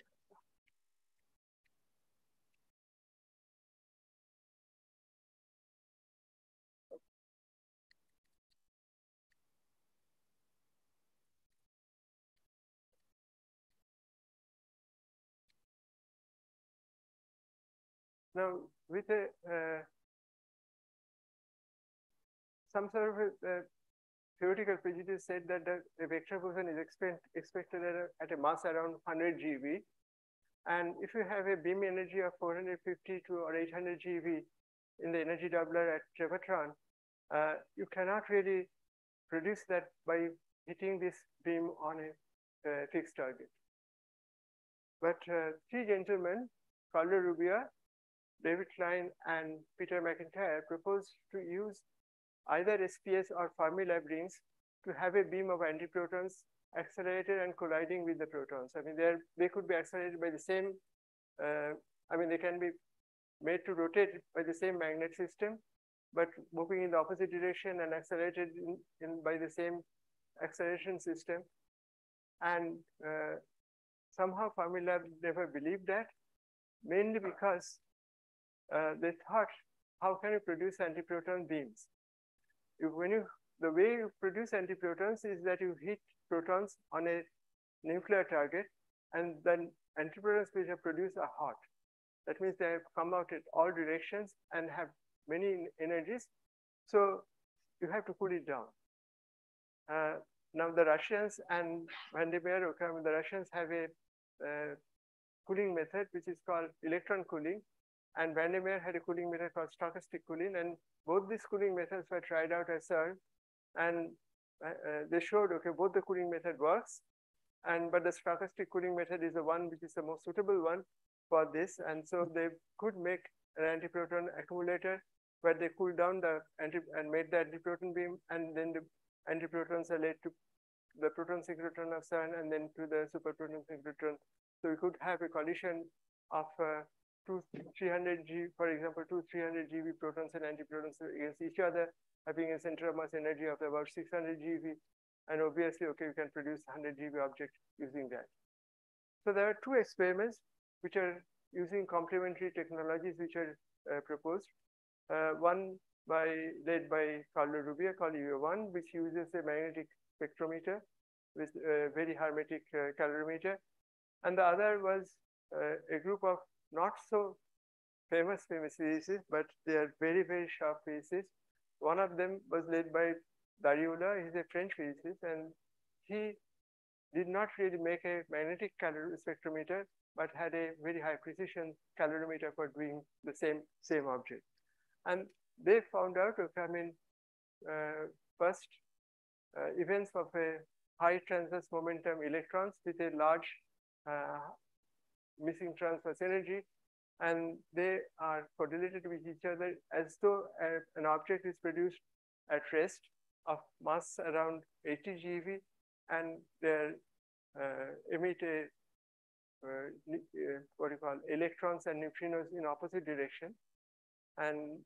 Now, with a, uh, some sort of a, uh, theoretical prejudice said that the, the vector boson is expect, expected at a, at a mass around 100 GeV. And if you have a beam energy of 450 to or 800 GeV in the energy doubler at Tevatron, uh, you cannot really produce that by hitting this beam on a uh, fixed target. But uh, three gentlemen, Carlo Rubbia, David Cline and Peter McIntyre proposed to use either SPS or Fermilab rings to have a beam of antiprotons accelerated and colliding with the protons. I mean, they they could be accelerated by the same. Uh, I mean, they can be made to rotate by the same magnet system, but moving in the opposite direction and accelerated in, in by the same acceleration system. And uh, somehow Fermilab never believed that, mainly because uh, they thought, how can you produce antiproton beams? If, when you, the way you produce antiprotons is that you hit protons on a nuclear target, and then antiprotons which are produced are hot. That means they have come out in all directions and have many energies. So you have to cool it down. Uh, now the Russians and Van Meer, okay, the Russians have a uh, cooling method which is called electron cooling, and Van der Meer had a cooling method called stochastic cooling, and both these cooling methods were tried out at CERN, and uh, uh, they showed okay both the cooling method works, and but the stochastic cooling method is the one which is the most suitable one for this, and so they could make an antiproton accumulator where they cooled down the anti and made the antiproton beam, and then the antiprotons are led to the proton synchrotron of CERN and then to the superproton synchrotron. So we could have a collision of uh, two 300 G, for example, two 300 GeV protons and antiprotons against each other, having a center of mass energy of about 600 GeV. And obviously, okay, you can produce 100 GeV object using that. So there are two experiments which are using complementary technologies which are uh, proposed. Uh, one by led by Carlo Rubbia called UA1, which uses a magnetic spectrometer with a very hermetic uh, calorimeter. And the other was uh, a group of not so famous famous physicists, but they are very, very sharp physicists. One of them was led by Darriulat, he's a French physicist, and he did not really make a magnetic calorimeter spectrometer, but had a very high precision calorimeter for doing the same, same object. And they found out, okay, I mean, uh, first uh, events of a high transverse momentum electrons with a large uh, missing transverse energy, and they are correlated with each other as though uh, an object is produced at rest of mass around 80 GeV, and they uh, emit a uh, uh, what you call electrons and neutrinos in opposite direction, and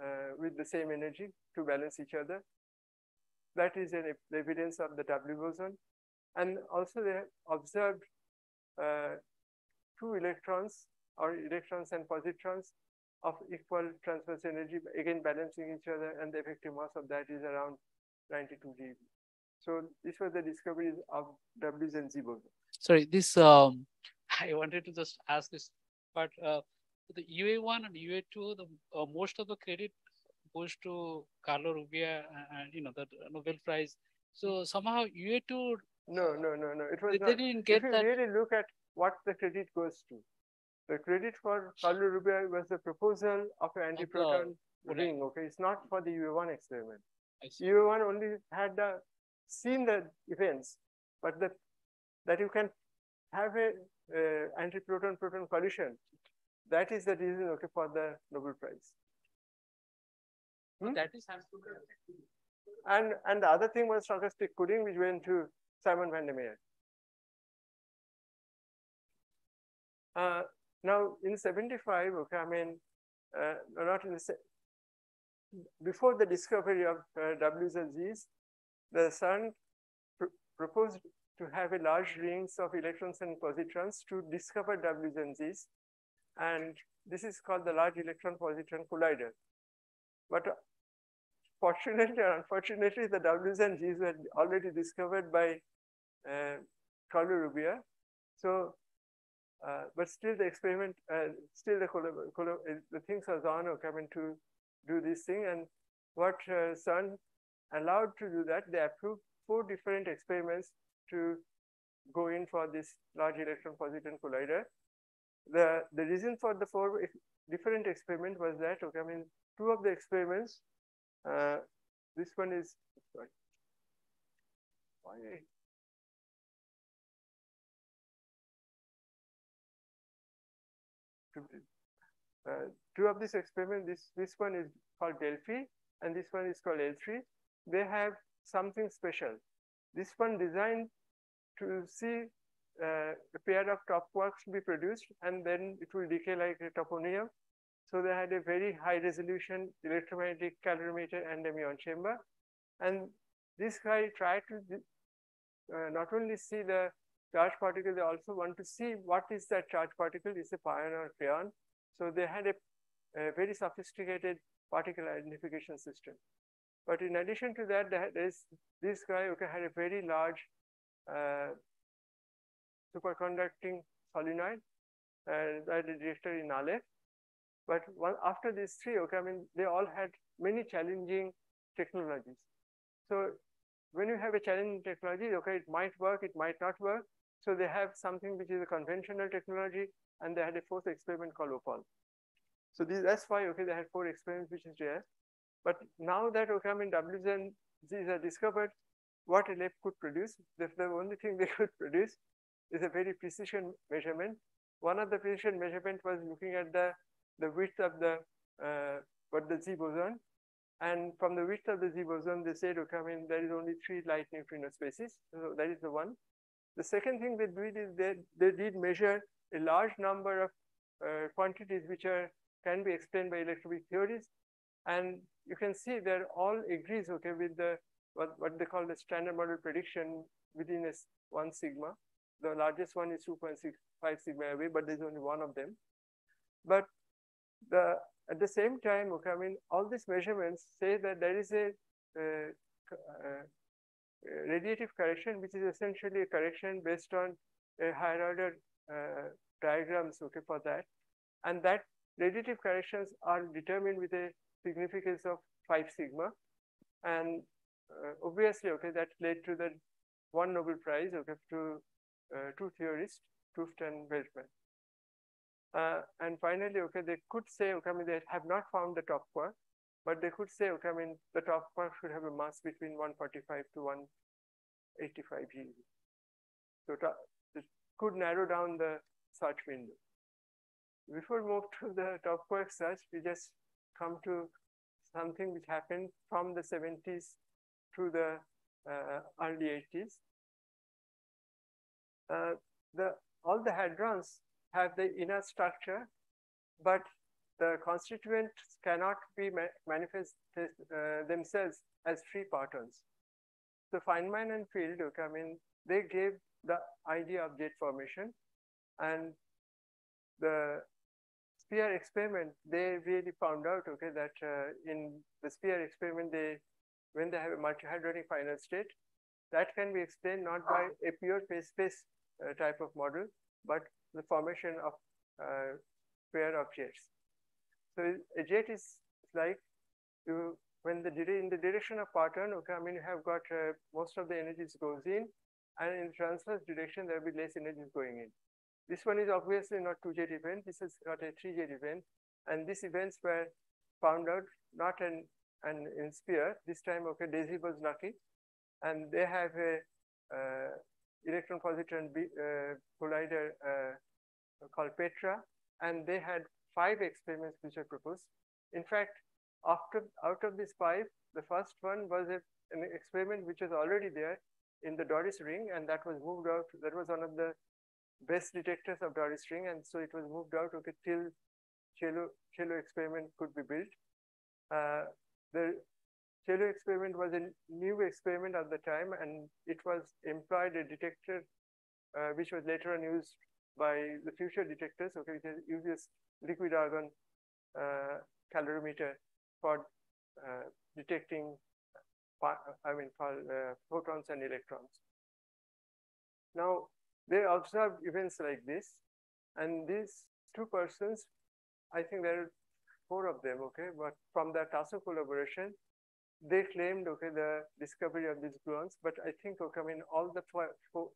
uh, with the same energy to balance each other. That is an evidence of the W boson. And also they observed uh, two electrons or electrons and positrons of equal transverse energy, again balancing each other, and the effective mass of that is around 92 GeV. So this was the discoveries of W's and Z boson. Sorry, this um, I wanted to just ask this, but uh, the UA1 and UA2, the uh, most of the credit goes to Carlo Rubbia and you know the Nobel Prize. So somehow UA2. No, no, no, no. It was they, not. didn't get if you that. really look at what the credit goes to, the credit for Carlo Rubbia was the proposal of an antiproton ring. Okay, it's not for the UA1 experiment. UA1 only had the seen the events, but the that you can have a uh, antiproton proton collision. That is the reason okay for the Nobel Prize. Hmm? That is And and the other thing was stochastic cooling, which went to Simon van der Meer. Uh, now in 75, okay, I mean, uh, not in the before the discovery of uh, W's and Z's, the CERN pr proposed to have a large rings of electrons and positrons to discover W's and Z's. And this is called the Large Electron Positron Collider. But fortunately or unfortunately, the W's and G's were already discovered by uh, Carlo Rubbia. So, uh, but still the experiment, uh, still the, the things are on or coming to do this thing. And what uh, CERN allowed to do that, they approved four different experiments to go in for this large electron positron collider. The, the reason for the four different experiment was that, okay, I mean, two of the experiments, uh, this one is, sorry, two of these experiments, this, this one is called Delphi and this one is called L3. They have something special. This one designed to see uh, a pair of top quarks be produced and then it will decay like a toponium. So they had a very high resolution electromagnetic calorimeter and a muon chamber. And this guy tried to uh, not only see the charge particle, they also want to see what is that charge particle, is a pion or a kaon. So they had a, a, very sophisticated particle identification system. But in addition to that, there's this guy okay, had a very large uh, superconducting solenoid, uh, that detector in Aleph. But one, after these three, okay, I mean, they all had many challenging technologies. So when you have a challenging technology, okay, it might work, it might not work. So they have something which is a conventional technology, and they had a fourth experiment called OPAL. So this, that's why, okay, they had four experiments, which is rare. But now that, okay, I mean, WZN, these are discovered what a lab could produce. The, the only thing they could produce is a very precision measurement. One of the precision measurement was looking at the, the width of the, uh, what the Z boson. And from the width of the Z boson, they said, okay, I mean, there is only three light neutrino species. So that is the one. The second thing they did is they, they did measure a large number of uh, quantities which are can be explained by electroweak theories. And you can see that all agrees, okay, with the what, what they call the standard model prediction within a one sigma. The largest one is 2.65 sigma away, but there's only one of them. But the at the same time, okay, I mean, all these measurements say that there is a uh, uh, radiative correction, which is essentially a correction based on a higher order diagrams, okay, for that. And that radiative corrections are determined with a significance of 5 sigma. And uh, obviously, okay, that led to the one Nobel Prize, okay, to uh, two theorists, 't Hooft and Veltman. Uh, and finally, okay, they could say, okay, I mean, they have not found the top quark, but they could say, okay, I mean, the top quark should have a mass between 145 to 185 GeV. So could narrow down the search window. Before we move to the top quark search, we just come to something which happened from the 70s to the uh, early 80s. Uh, the, all the hadrons have the inner structure, but the constituents cannot be ma manifest uh, themselves as free partons. So Feynman and Field, I mean, they gave the idea of jet formation and the SPEAR experiment, they really found out, okay, that uh, in the SPEAR experiment, they when they have a multihadronic final state, that can be explained not by a pure phase space uh, type of model, but the formation of uh, pair of jets. So a jet is like you when the in the direction of parton, okay, I mean you have got uh, most of the energies goes in, and in transverse direction there will be less energy going in. This one is obviously not two jet event. This is not a three jet event, and these events were found out not in and in SPEAR. This time, okay, DESY was lucky, and they have a uh, electron positron uh, collider uh, called Petra, and they had five experiments which were proposed. In fact, after out of these five, the first one was a, an experiment which was already there in the Doris ring, and that was moved out. That was one of the best detectors of Doris ring, and so it was moved out okay, till cello, cello experiment could be built. Uh, the cello experiment was a new experiment at the time, and it was employed a detector uh, which was later on used by the future detectors, okay, which uses liquid argon uh, calorimeter for uh, detecting, I mean, uh, photons and electrons. Now, they observed events like this, and these two persons, I think there are four of them, okay, but from the TASSO collaboration, they claimed, okay, the discovery of these gluons, but I think, okay, I mean, all the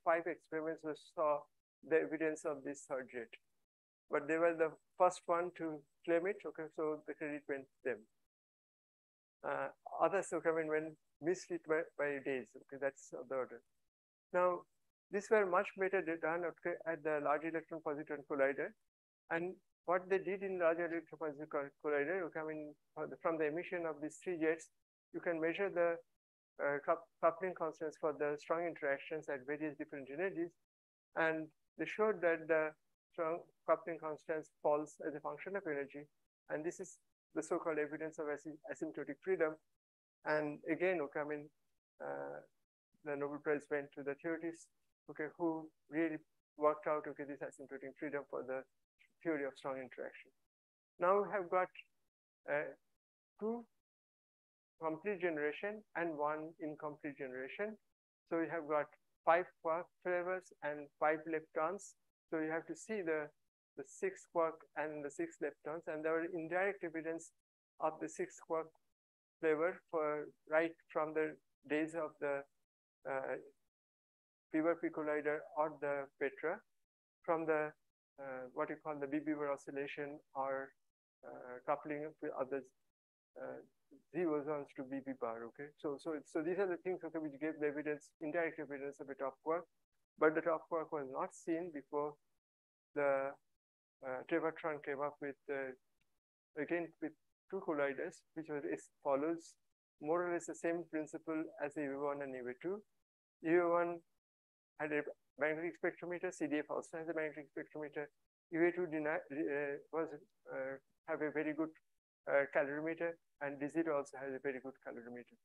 five experiments saw the evidence of this third jet. But they were the first one to claim it, okay, so the credit went to them. Uh, others, who I mean, when missed it by, by days, okay, that's the order. Now, these were much better done at the Large Electron Positron Collider. And what they did in Large Electron Positron Collider, okay, I mean, from the emission of these three jets, you can measure the uh, coupling constants for the strong interactions at various different energies. And they showed that the strong coupling constants falls as a function of energy. And this is the so-called evidence of asymptotic freedom. And again, okay, I mean, uh, the Nobel Prize went to the theorists, okay, who really worked out, okay, this asymptotic freedom for the theory of strong interaction. Now we have got uh, two complete generation and one incomplete generation. So we have got five flavors and five leptons. So you have to see the, the six quark and the six leptons, and there are indirect evidence of the six quark flavor for right from the days of the uh, PBR collider or the Petra from the uh, what you call the BB oscillation or uh, coupling with other uh, Z bosons to BB bar. Okay, so so so these are the things okay which gave the evidence, indirect evidence of a top quark, but the top quark was not seen before the uh, Tevatron came up with uh, again with two colliders, which was follows more or less the same principle as UA1 and UA2. UA1 had a magnetic spectrometer, CDF also has a magnetic spectrometer. UA2 deny, uh, was uh, have a very good uh, calorimeter, and D0 also has a very good calorimeter.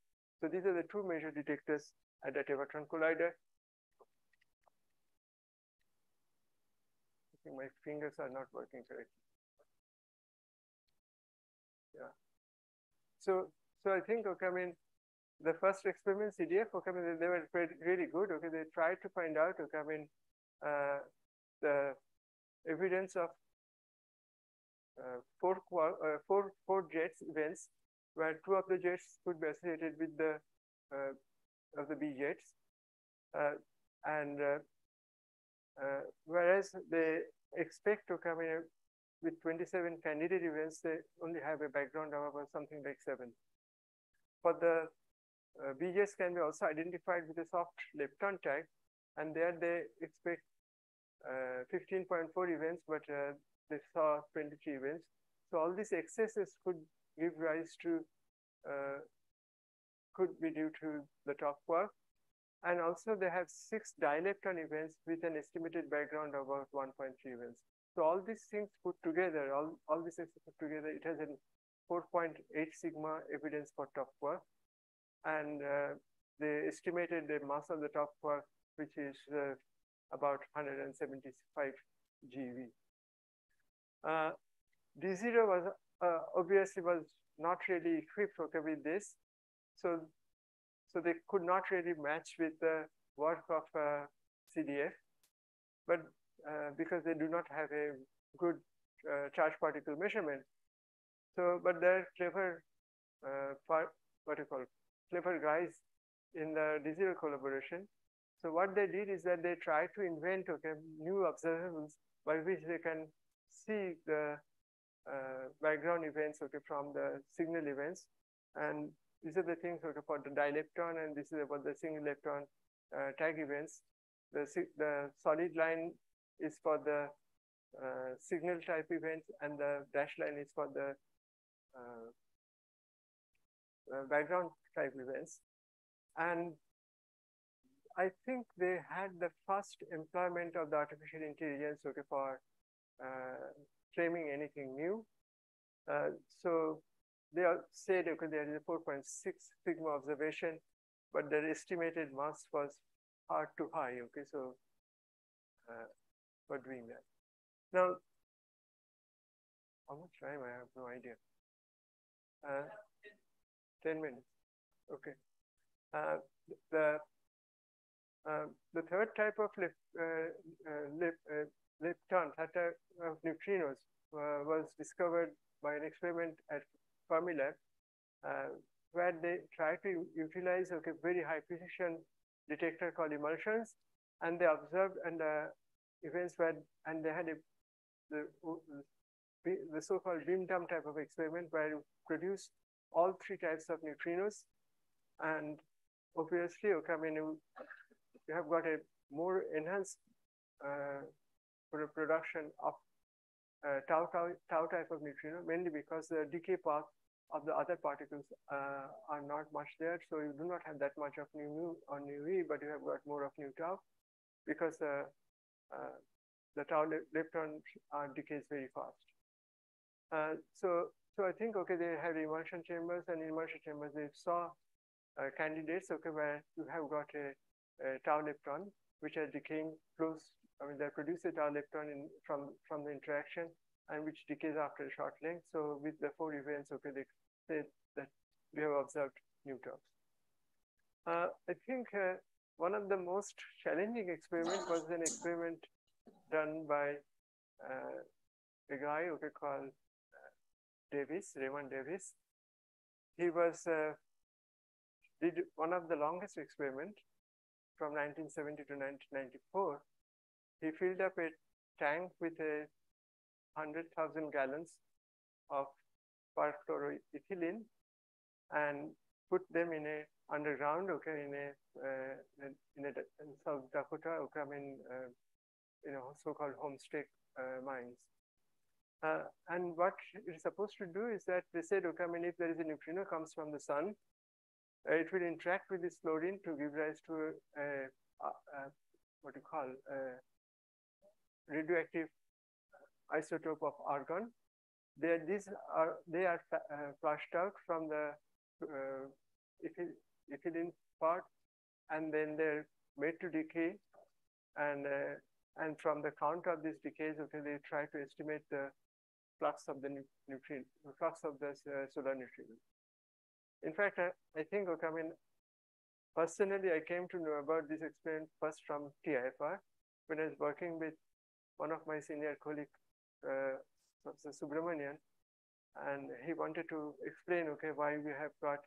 So these are the two major detectors at the Tevatron collider. I think my fingers are not working correctly. Yeah. So, so I think, okay, I mean, the first experiment, CDF, okay, I mean, they were really good. Okay, they tried to find out, okay, I mean, uh, the evidence of uh, four, uh, four, four jets events where two of the jets could be associated with the uh, of the B jets. Uh, and uh, uh, whereas they expect to come in with 27 candidate events, they only have a background of something like seven. For the uh, can be also identified with a soft lepton tag, and there they expect 15.4 events, but they saw 23 events. So all these excesses could give rise to, uh, could be due to the top quark. And also they have six dilepton events with an estimated background of about 1.3 events. So all these things put together, all, all these things put together, it has a 4.8 sigma evidence for top quark. And uh, they estimated the mass of the top quark, which is uh, about 175 GeV. Uh, D0 was uh, obviously was not really equipped with this. So, so they could not really match with the work of uh, CDF. But uh, because they do not have a good uh, charge particle measurement. So, but they're clever, uh, part, what you call, clever guys in the D0 collaboration. So what they did is that they tried to invent okay, new observables by which they can see the uh, background events okay, from the signal events. And these are the things for the dilepton, and this is about the single lepton uh, tag events. The, the solid line is for the uh, signal type events, and the dashed line is for the uh, uh, background type events. And I think they had the first employment of the artificial intelligence okay, for uh, claiming anything new. Uh, so they said okay, there is a 4.6 sigma observation, but their estimated mass was far too high. Okay, so uh, for doing that. Now, how much time? I have no idea. Uh, 10 minutes. Okay. Uh, the uh, the third type of lip, uh, uh lip, lepton, type of neutrinos, was discovered by an experiment at Fermilab, where they tried to utilize okay, very high precision detector called emulsions, and they observed and events where, and they had a, the, the so-called beam dump type of experiment where you produce all three types of neutrinos. And obviously, okay, I mean, you, you have got a more enhanced uh, production of uh, tau, tau, tau type of neutrino, mainly because the decay path of the other particles uh, are not much there. So you do not have that much of nu mu or nu e, but you have got more of nu tau because the uh, the tau lepton uh, decays very fast. Uh, so, so I think, okay, they had emulsion chambers and emulsion chambers, they saw candidates, okay, where you have got a uh, tau lepton, which are decaying close, I mean, they produce a tau lepton in, from, from the interaction and which decays after a short length. So with the four events, okay, they that we have observed new taus. Uh, I think uh, one of the most challenging experiments was an experiment done by uh, a guy okay, called uh, Davis, Raymond Davis. He was uh, did one of the longest experiment from 1970 to 1994. He filled up a tank with a 100,000 gallons of perfluoroethylene and put them in a underground, okay, in a, uh, in, a in South Dakota, okay, I mean, uh, you know, so-called Homestake uh, mines. Uh, and what it's supposed to do is that they said, okay, I mean, if there is a neutrino comes from the sun, uh, it will interact with this fluorine to give rise to a, a, a what you call a radioactive isotope of argon. These are they are uh, flushed out from the uh, ethylene part, and then they're made to decay, and uh, and from the count of these decays, okay, they try to estimate the flux of the neutrino, flux of the uh, solar neutrino. In fact, I, I think, okay, I mean, personally, I came to know about this experiment first from TIFR when I was working with one of my senior colleagues, uh, Professor Subramanian, and he wanted to explain, okay, why we have got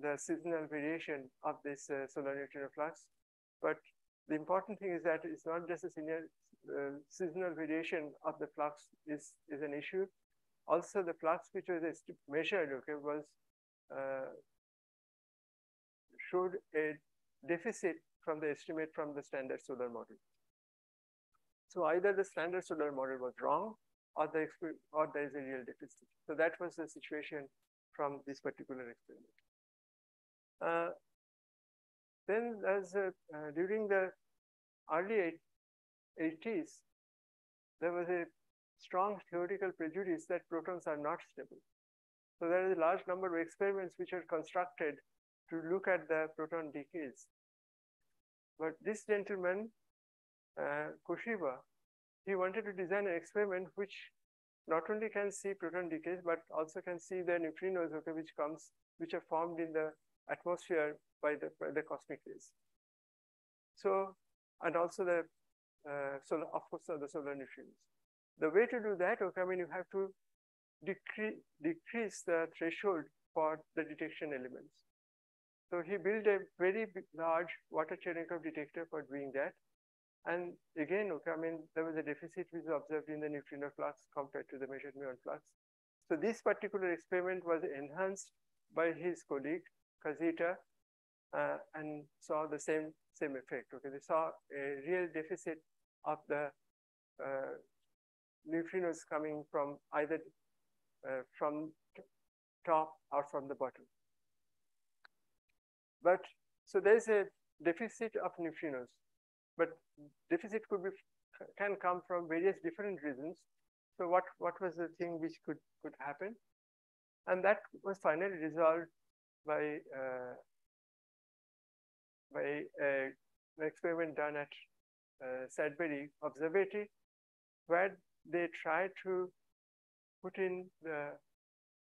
the seasonal variation of this uh, solar neutrino flux. But the important thing is that it's not just a senior, uh, seasonal variation of the flux is, is an issue. Also, the flux which was measured, okay, was uh, showed a deficit from the estimate from the standard solar model. So either the standard solar model was wrong or, the or there is a real deficit. So that was the situation from this particular experiment. Uh, then as uh, during the early 80s, there was a strong theoretical prejudice that protons are not stable. So there is a large number of experiments which are constructed to look at the proton decays. But this gentleman, uh, Koshiba, he wanted to design an experiment which not only can see proton decays, but also can see the neutrinos, okay, which comes, which are formed in the atmosphere by the, by the cosmic rays. So, and also the uh, solar, of course, the solar neutrinos. The way to do that, okay, I mean, you have to decrease, decrease the threshold for the detection elements. So he built a very large water Cherenkov detector for doing that. And again, okay, I mean, there was a deficit which was observed in the neutrino flux compared to the measured muon flux. So this particular experiment was enhanced by his colleague, Kajita, uh, and saw the same, same effect. Okay, they saw a real deficit of the uh, neutrinos coming from either uh, from top or from the bottom. But so there's a deficit of neutrinos, but deficit could be can come from various different reasons. So what what was the thing which could could happen, and that was finally resolved by uh, by a, an experiment done at uh, Observatory, where they tried to put in the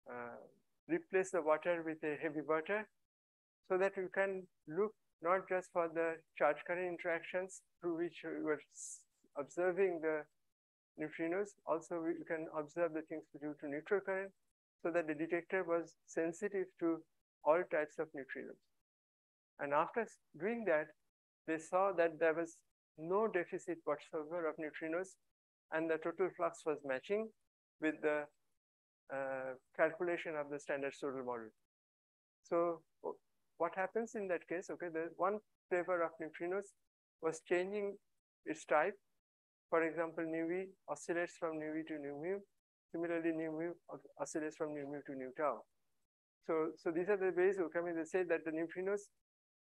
uh, replace the water with a heavy water so that you can look not just for the charge current interactions through which you were observing the neutrinos, also you can observe the things due to neutral current so that the detector was sensitive to all types of neutrinos. And after doing that, they saw that there was no deficit whatsoever of neutrinos and the total flux was matching with the uh, calculation of the standard solar model. So what happens in that case? Okay, the one flavor of neutrinos was changing its type. For example, nu v oscillates from nu v to nu mu. Similarly, nu mu oscillates from nu mu to nu tau. So, so these are the ways, okay, I mean, they say that the neutrinos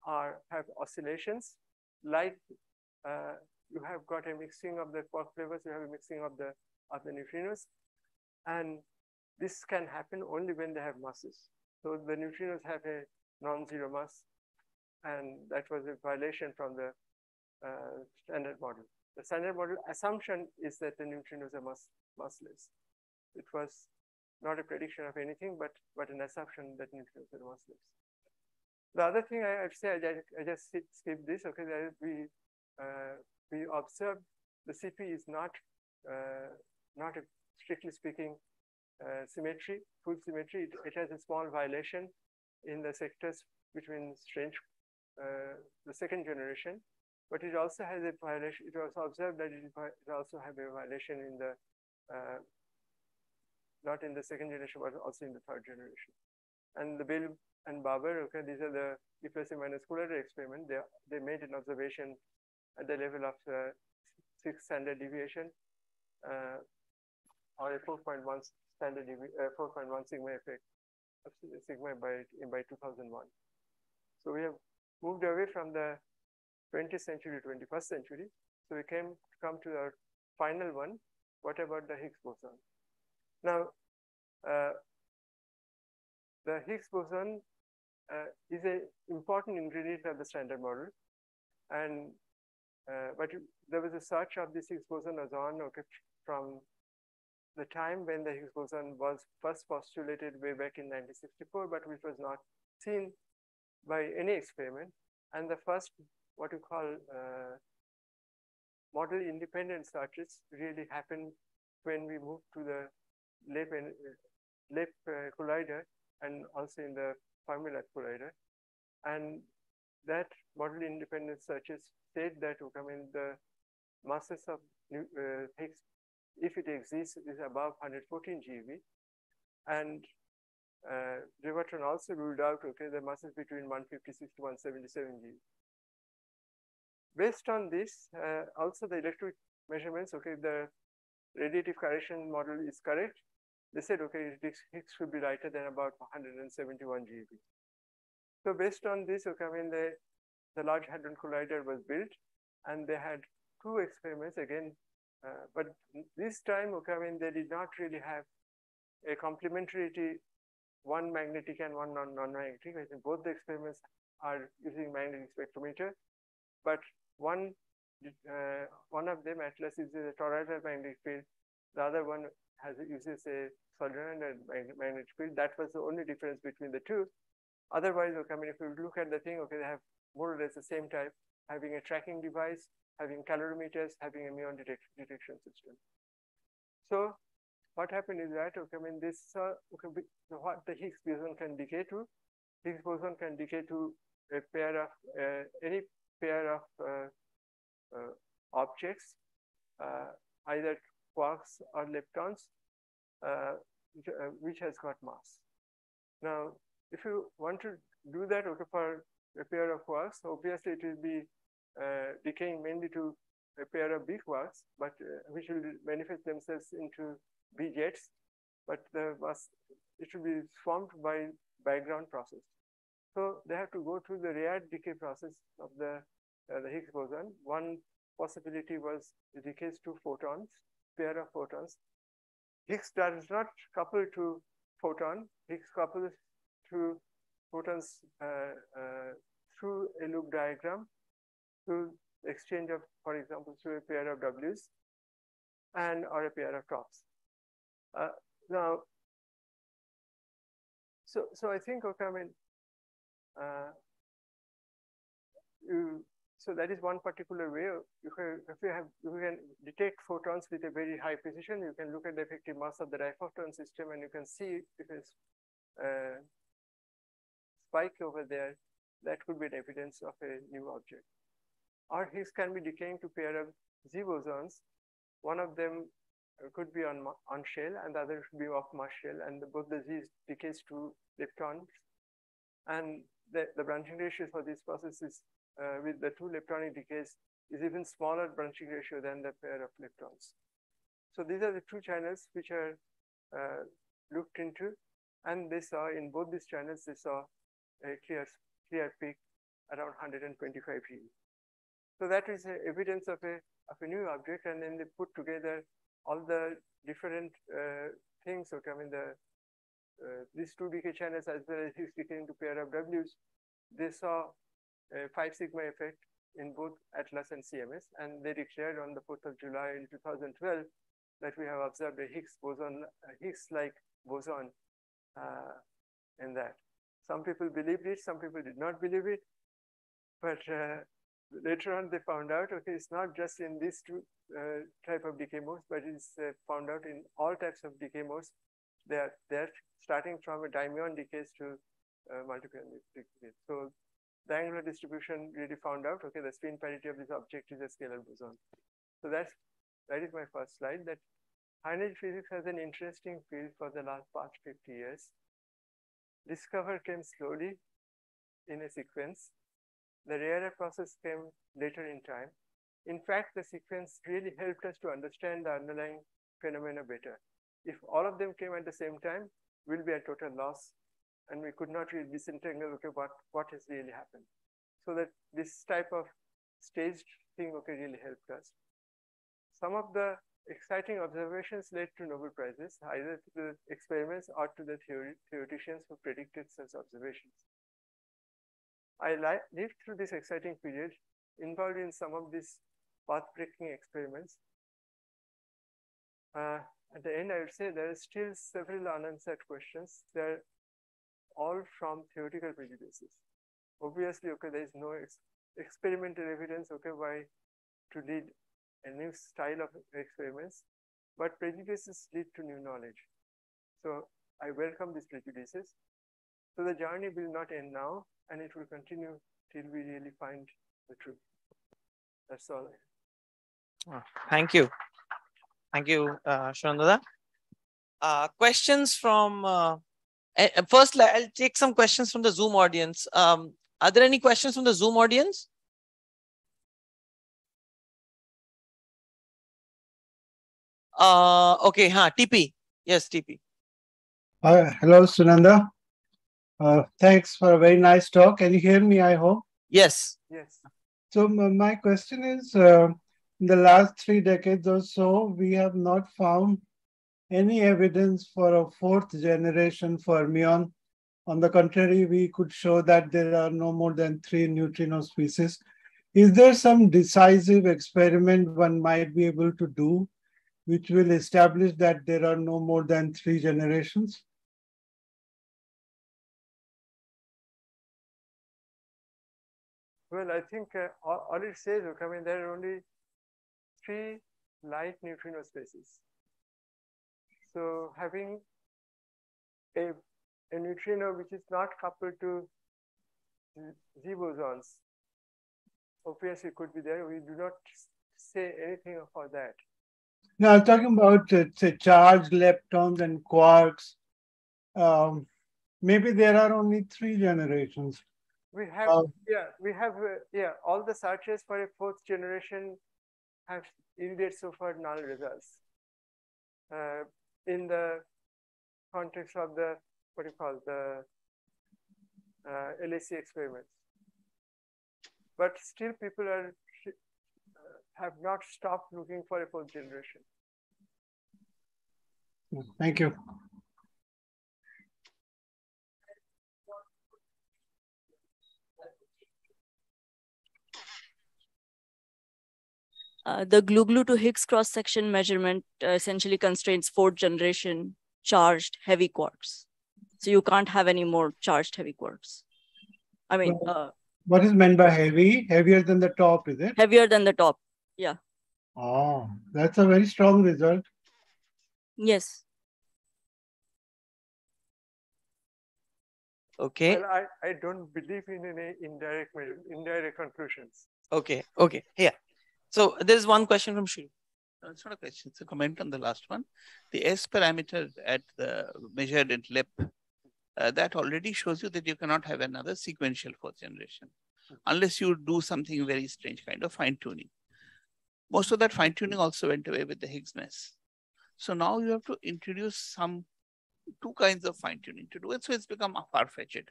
are have oscillations like uh, you have got a mixing of the quark flavors, you have a mixing of the of the neutrinos, and this can happen only when they have masses. So the neutrinos have a non-zero mass, and that was a violation from the uh, standard model. The standard model assumption is that the neutrinos are mass, massless. It was not a prediction of anything, but, but an assumption that neutrinos are massless. The other thing I, would say, I, I just skip this, okay, we, uh, we observed the CP is not, uh, not a, strictly speaking, uh, symmetry, full symmetry. It, it, has a small violation in the sectors between strange, uh, the second generation, but it also has a violation. It was observed that it, it also have a violation in the, uh, not in the second generation, but also in the third generation. And the Belle and BaBar, okay, these are the E A minus Collider experiment. They, they made an observation at the level of uh, six standard deviation uh, or a 4.1 standard uh, 4.1 sigma effect sigma by, by 2001. So we have moved away from the 20th century to 21st century. So we came to come to our final one. What about the Higgs boson? Now, uh, the Higgs boson uh, is an important ingredient of the standard model. And uh, but there was a search of this Higgs boson as on okay, from the time when the Higgs boson was first postulated way back in 1964, but which was not seen by any experiment. And the first, what you call uh, model independent searches really happened when we moved to the LEP, and, uh, LEP uh, collider and also in the Fermilab collider. And that model independent searches said that I mean, the masses of uh, Higgs if it exists, is above 114 GeV. And uh, also ruled out, okay, the masses between 156 to 177 GeV. Based on this, uh, also the electric measurements, okay, the radiative correction model is correct. They said, okay, Higgs should be lighter than about 171 GeV. So based on this, okay, I mean, the, the Large Hadron Collider was built and they had two experiments, again, uh, but this time, okay, I mean, they did not really have a complementarity, one magnetic and one non-magnetic. I think both the experiments are using magnetic spectrometer, but one uh, one of them, Atlas, uses a toroidal magnetic field. The other one has uses a solenoid magnetic field. That was the only difference between the two. Otherwise, okay, I mean, if you look at the thing, okay, they have more or less the same type, having a tracking device, having calorimeters, having a muon detect detection system. So what happened is that, okay, I mean, this, uh, okay, what the Higgs boson can decay to, Higgs boson can decay to a pair of, uh, any pair of uh, uh objects, uh, either quarks or leptons, uh, which, which has got mass. Now, if you want to do that, okay, for a pair of quarks, obviously it will be uh, decaying mainly to a pair of B quarks, but uh, which will manifest themselves into B jets, but was it should be formed by background process. So they have to go through the Rayard decay process of the uh, the Higgs boson. One possibility was it decays to photons, pair of photons. Higgs does not couple to photon. Higgs couples to photons uh, uh, through a loop diagram through exchange of, for example, through a pair of Ws and or a pair of tops. Uh, now, so so I think okay, I mean, uh, you, so that is one particular way. You can, if you have you can detect photons with a very high precision, you can look at the effective mass of the diphoton system, and you can see if it's uh, spike over there. That could be an evidence of a new object or Higgs can be decaying to pair of Z bosons. One of them could be on, on shell and the other should be off mass shell and the, both the Z decays to leptons. And the, the branching ratio for this process is uh, with the two leptonic decays is even smaller branching ratio than the pair of leptons. So these are the two channels which are uh, looked into and they saw in both these channels, they saw a clear, clear peak around 125 GeV. So that is evidence of a, of a new object and then they put together all the different uh, things. Okay, I mean the uh, these two decay channels as well as his decaying to pair of Ws, they saw a five sigma effect in both ATLAS and CMS. And they declared on the 4th of July in 2012 that we have observed a Higgs boson, Higgs-like boson uh, in that. Some people believed it, some people did not believe it. But uh, later on, they found out, okay, it's not just in these two uh, type of decay modes, but it's uh, found out in all types of decay modes. They're, they're starting from a dimuon decays to uh, multiple decays. So the angular distribution really found out, okay, the spin parity of this object is a scalar boson. So that's, that is my first slide, that high energy physics has an interesting field for the last past 50 years. Discover came slowly in a sequence. The rarer process came later in time. In fact, the sequence really helped us to understand the underlying phenomena better. If all of them came at the same time, we'll be at total loss and we could not really disentangle, okay, what, what has really happened. So that this type of staged thing, okay, really helped us. Some of the exciting observations led to Nobel Prizes, either to the experiments or to the theory, theoreticians who predicted such observations. I lived through this exciting period, involved in some of these path-breaking experiments. Uh, at the end, I would say there are still several unanswered questions. They're all from theoretical prejudices. Obviously, okay, there is no ex experimental evidence, okay, why to lead a new style of experiments, but prejudices lead to new knowledge. So I welcome these prejudices. So the journey will not end now, and it will continue till we really find the truth. That's all. Oh, thank you. Thank you, uh, Uh, questions from, uh, first, I'll take some questions from the Zoom audience. Um, are there any questions from the Zoom audience? Uh, okay, huh, TP. Yes, TP. Uh, hello, Sunanda. Uh, thanks for a very nice talk. Can you hear me, I hope? Yes. Yes. So my question is, uh, in the last three decades or so, we have not found any evidence for a fourth generation fermion. On the contrary, we could show that there are no more than three neutrino species. Is there some decisive experiment one might be able to do which will establish that there are no more than three generations? Well, I think uh, all, it says, look, I mean, there are only three light neutrino species. So having a, a neutrino which is not coupled to Z bosons, obviously could be there. We do not say anything about that. Now, I'm talking about uh, say charged leptons and quarks. Um, maybe there are only three generations. We have, um, yeah, we have, uh, yeah, all the searches for a fourth generation have yielded so far null results. Uh, in the context of the, what do you call, the uh, LHC experiments. But still people are have not stopped looking for a fourth generation. Thank you. Uh, the glue-glue to Higgs cross-section measurement uh, essentially constrains fourth generation charged heavy quarks. So you can't have any more charged heavy quarks. I mean, uh, what is meant by heavy? Heavier than the top, is it? Heavier than the top. Yeah. Oh, that's a very strong result. Yes. Okay. Well, I, I don't believe in any indirect indirect conclusions. Okay. Okay. Yeah. So there's one question from Shri. It's not a question. It's a comment on the last one. The S parameter at the measured in LEP, uh, that already shows you that you cannot have another sequential fourth generation unless you do something very strange kind of fine tuning. Most of that fine tuning also went away with the Higgs mess. So now you have to introduce some two kinds of fine tuning to do it. So it's become far fetched.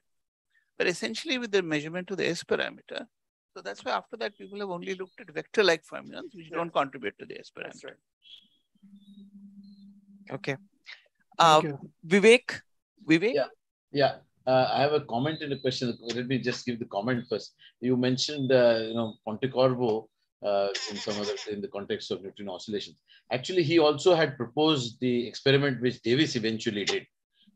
But essentially with the measurement to the S parameter, so that's why after that people have only looked at vector like fermions which yeah. don't contribute to the S parameter. Right. Okay. Uh, Vivek, Vivek? Yeah. Yeah. uh, I have a comment and a question. Let me just give the comment first. You mentioned, uh, you know, Pontecorvo uh, in some other in the context of neutrino oscillations. Actually, he also had proposed the experiment which Davis eventually did,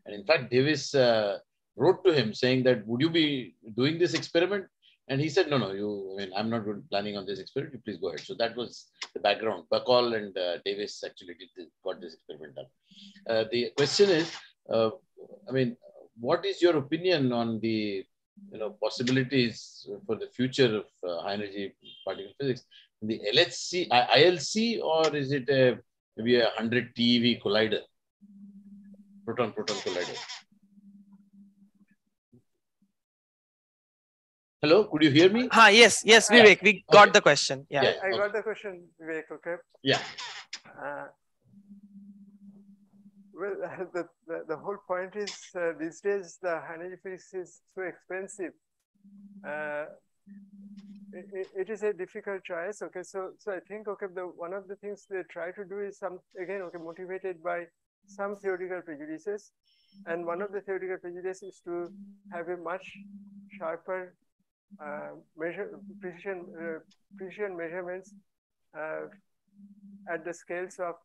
and in fact, Davis uh, wrote to him saying that, "Would you be doing this experiment?" And he said, "No, no. You, I mean, I'm not planning on this experiment. You please go ahead." So that was the background. Bahcall and uh, Davis actually did this, got this experiment done. Uh, the question is, I mean, what is your opinion on the you know possibilities for the future of uh, high energy particle physics the LHC ILC or is it a maybe a 100 TeV collider proton proton collider hello could you hear me ah yes yes Vivek we got okay. the question yeah, yeah I okay. got the question Vivek okay yeah uh, well, the, the, the, whole point is uh, these days the energy physics is so expensive. Uh, it, it is a difficult choice. Okay, so so I think okay, the one of the things they try to do is some again okay motivated by some theoretical prejudices, and one of the theoretical prejudices is to have a much sharper measure precision uh, precision measurements uh, at the scales of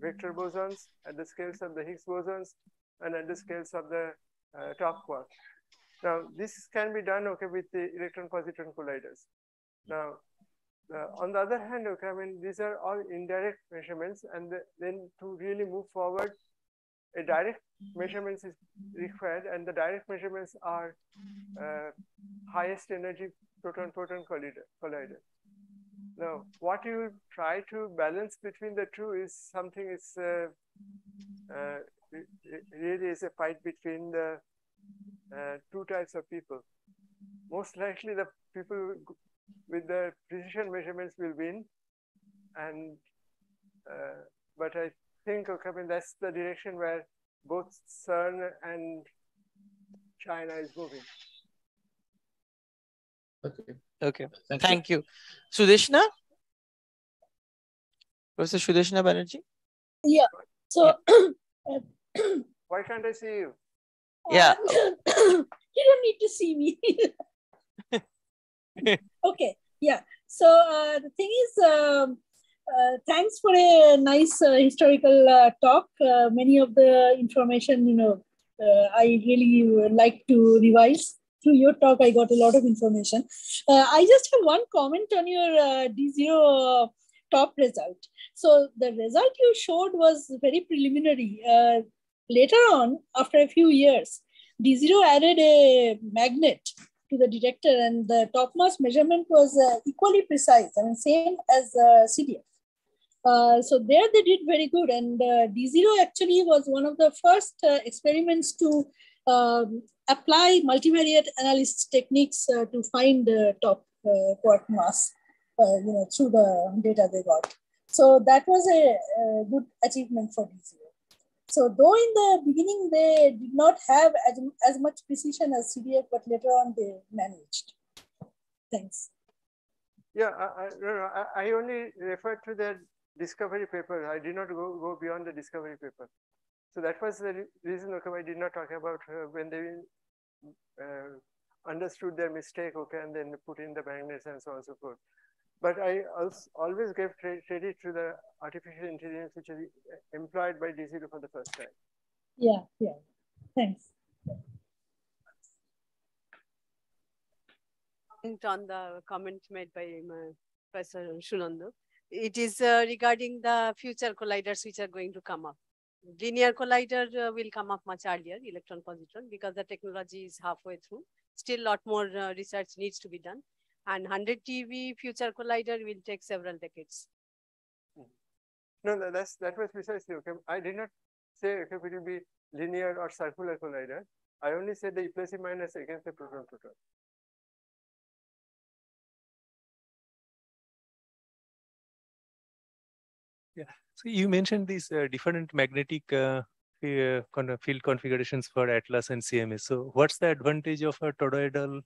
vector bosons, at the scales of the Higgs bosons, and at the scales of the uh, top quark. Now, this can be done, okay, with the electron-positron colliders. Now, uh, on the other hand, okay, I mean, these are all indirect measurements, and the, then to really move forward, a direct measurements is required, and the direct measurements are uh, highest energy proton-proton collider. collider. Now, what you try to balance between the two is something is uh, uh, really is a fight between the uh, two types of people. Most likely, the people with the precision measurements will win, and uh, but I think okay, I mean, that's the direction where both CERN and China is moving. Okay. Okay. Thank, Thank you. you. Sudeshna? Professor Sudeshna Banerjee? Yeah. So. Yeah. Why can't I see you? Yeah. you don't need to see me. okay. Yeah. So uh, the thing is, um, uh, thanks for a nice uh, historical uh, talk. Uh, many of the information, you know, uh, I really like to revise through your talk, I got a lot of information. I just have one comment on your uh, D0 uh, top result. So the result you showed was very preliminary. Later on, after a few years, D0 added a magnet to the detector and the top mass measurement was equally precise, I mean, same as uh, CDF. Uh, so there they did very good and uh, D0 actually was one of the first uh, experiments to um, apply multivariate analysis techniques uh, to find the top uh, quark mass, uh, you know, through the data they got. So that was a, a good achievement for D0. So though in the beginning they did not have as, as much precision as CDF, but later on they managed. Thanks. Yeah, I, I, I only refer to the discovery paper. I did not go, go beyond the discovery paper. So that was the reason okay, I did not talk about uh, when they uh, understood their mistake, okay, and then put in the magnets and so on and so forth. But I also always gave credit to the artificial intelligence which is employed by D0 for the first time. Yeah, yeah. Thanks. On the comment made by Professor Sunanda, it is uh, regarding the future colliders which are going to come up linear collider uh, will come up much earlier, electron positron, because the technology is halfway through. Still, a lot more uh, research needs to be done. And 100 TeV future collider will take several decades. No, that's that was precisely okay. I did not say okay, it will be linear or circular collider. I only said the E plus E minus against the proton proton. Yeah. So you mentioned these uh, different magnetic uh, uh field configurations for Atlas and CMS. So what's the advantage of a toroidal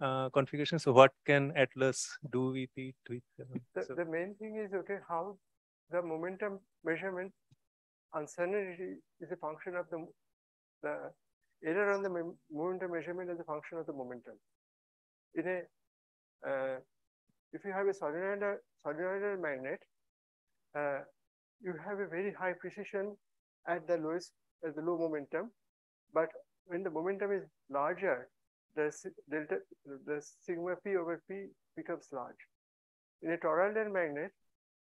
uh, configuration? So what can Atlas do with it? With, uh, the, so. the main thing is, okay, how the momentum measurement uncertainty is a function of the, the error on the momentum measurement is a function of the momentum. In a, uh, if you have a solenoidal, solenoidal magnet, uh, you have a very high precision at the lowest, at the low momentum, but when the momentum is larger, the delta, the sigma p over p becomes large. In a toroidal magnet,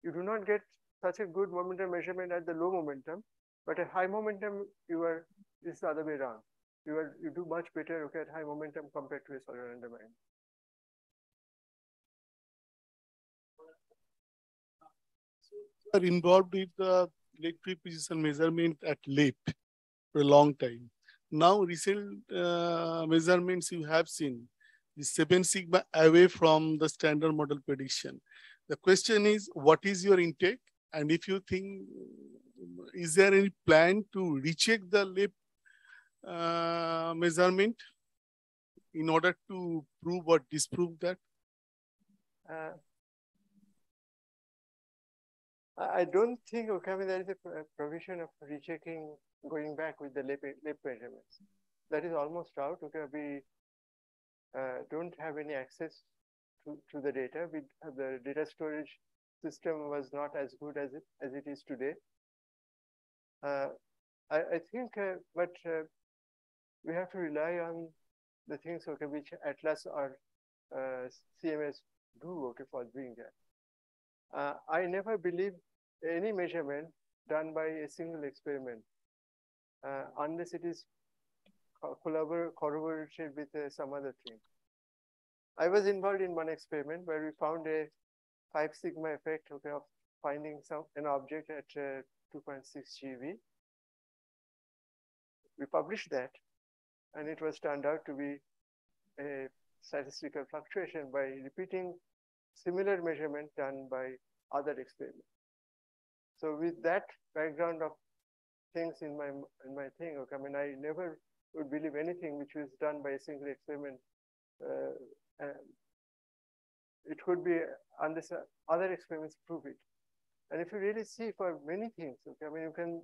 you do not get such a good momentum measurement at the low momentum, but at high momentum, you are, it's the other way around. You are, you do much better okay, at high momentum compared to a solenoidal magnet. Are involved with the electric precision measurement at LEP for a long time. Now, recent uh, measurements you have seen is 7 sigma away from the standard model prediction. The question is, what is your intake? And if you think, is there any plan to recheck the LEP uh, measurement in order to prove or disprove that? Uh, I don't think, okay, there is a provision of rechecking, going back with the LEP, LEP measurements. That is almost out. Okay, we uh, don't have any access to, to the data. We the data storage system was not as good as it as it is today. Uh, I, I, think, uh, but uh, we have to rely on the things okay, which Atlas or uh, CMS do okay for doing that. Uh, I never believe any measurement done by a single experiment uh, unless it is corroborated with uh, some other thing. I was involved in one experiment where we found a 5 sigma effect okay, of finding some an object at uh, 2.6 GeV. We published that and it was turned out to be a statistical fluctuation by repeating similar measurement done by other experiments. So with that background of things in my in my thing, okay, I mean, I never would believe anything which was done by a single experiment. Uh, it could be unless other experiments prove it. And if you really see for many things, okay, I mean, you can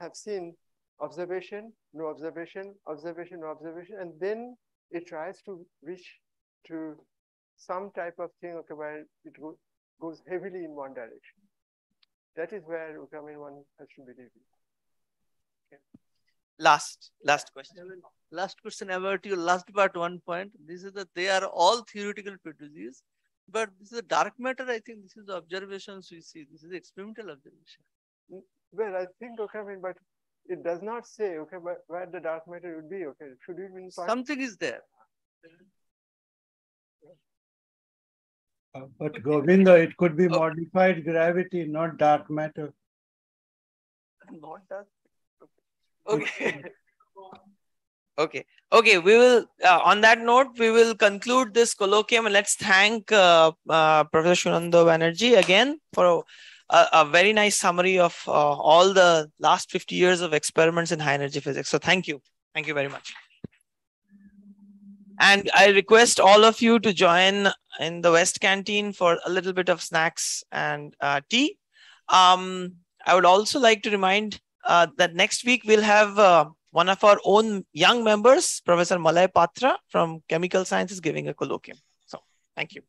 have seen observation, no observation, observation, no observation, and then it tries to reach to some type of thing okay, where it go, goes heavily in one direction. That is where okay, I mean, one has to believe it. Okay. Last, last question. Last question about your last part one point. This is that they are all theoretical prejudices, but this is a dark matter. I think this is the observations we see. This is experimental observation. Mm, well, I think okay, I mean, but it does not say, okay, where the dark matter would be, okay, should it be Something is there. But Govinda, it could be modified gravity, not dark matter. Not dark. Okay. okay. Okay. We will, uh, on that note, we will conclude this colloquium. And let's thank uh, uh Professor Sunanda Banerjee again for a, a very nice summary of uh, all the last 50 years of experiments in high energy physics. So thank you. Thank you very much. And I request all of you to join in the West Canteen for a little bit of snacks and uh, tea. Um, I would also like to remind uh, that next week we'll have uh, one of our own young members, Professor Malay Patra from Chemical Sciences, giving a colloquium. So thank you.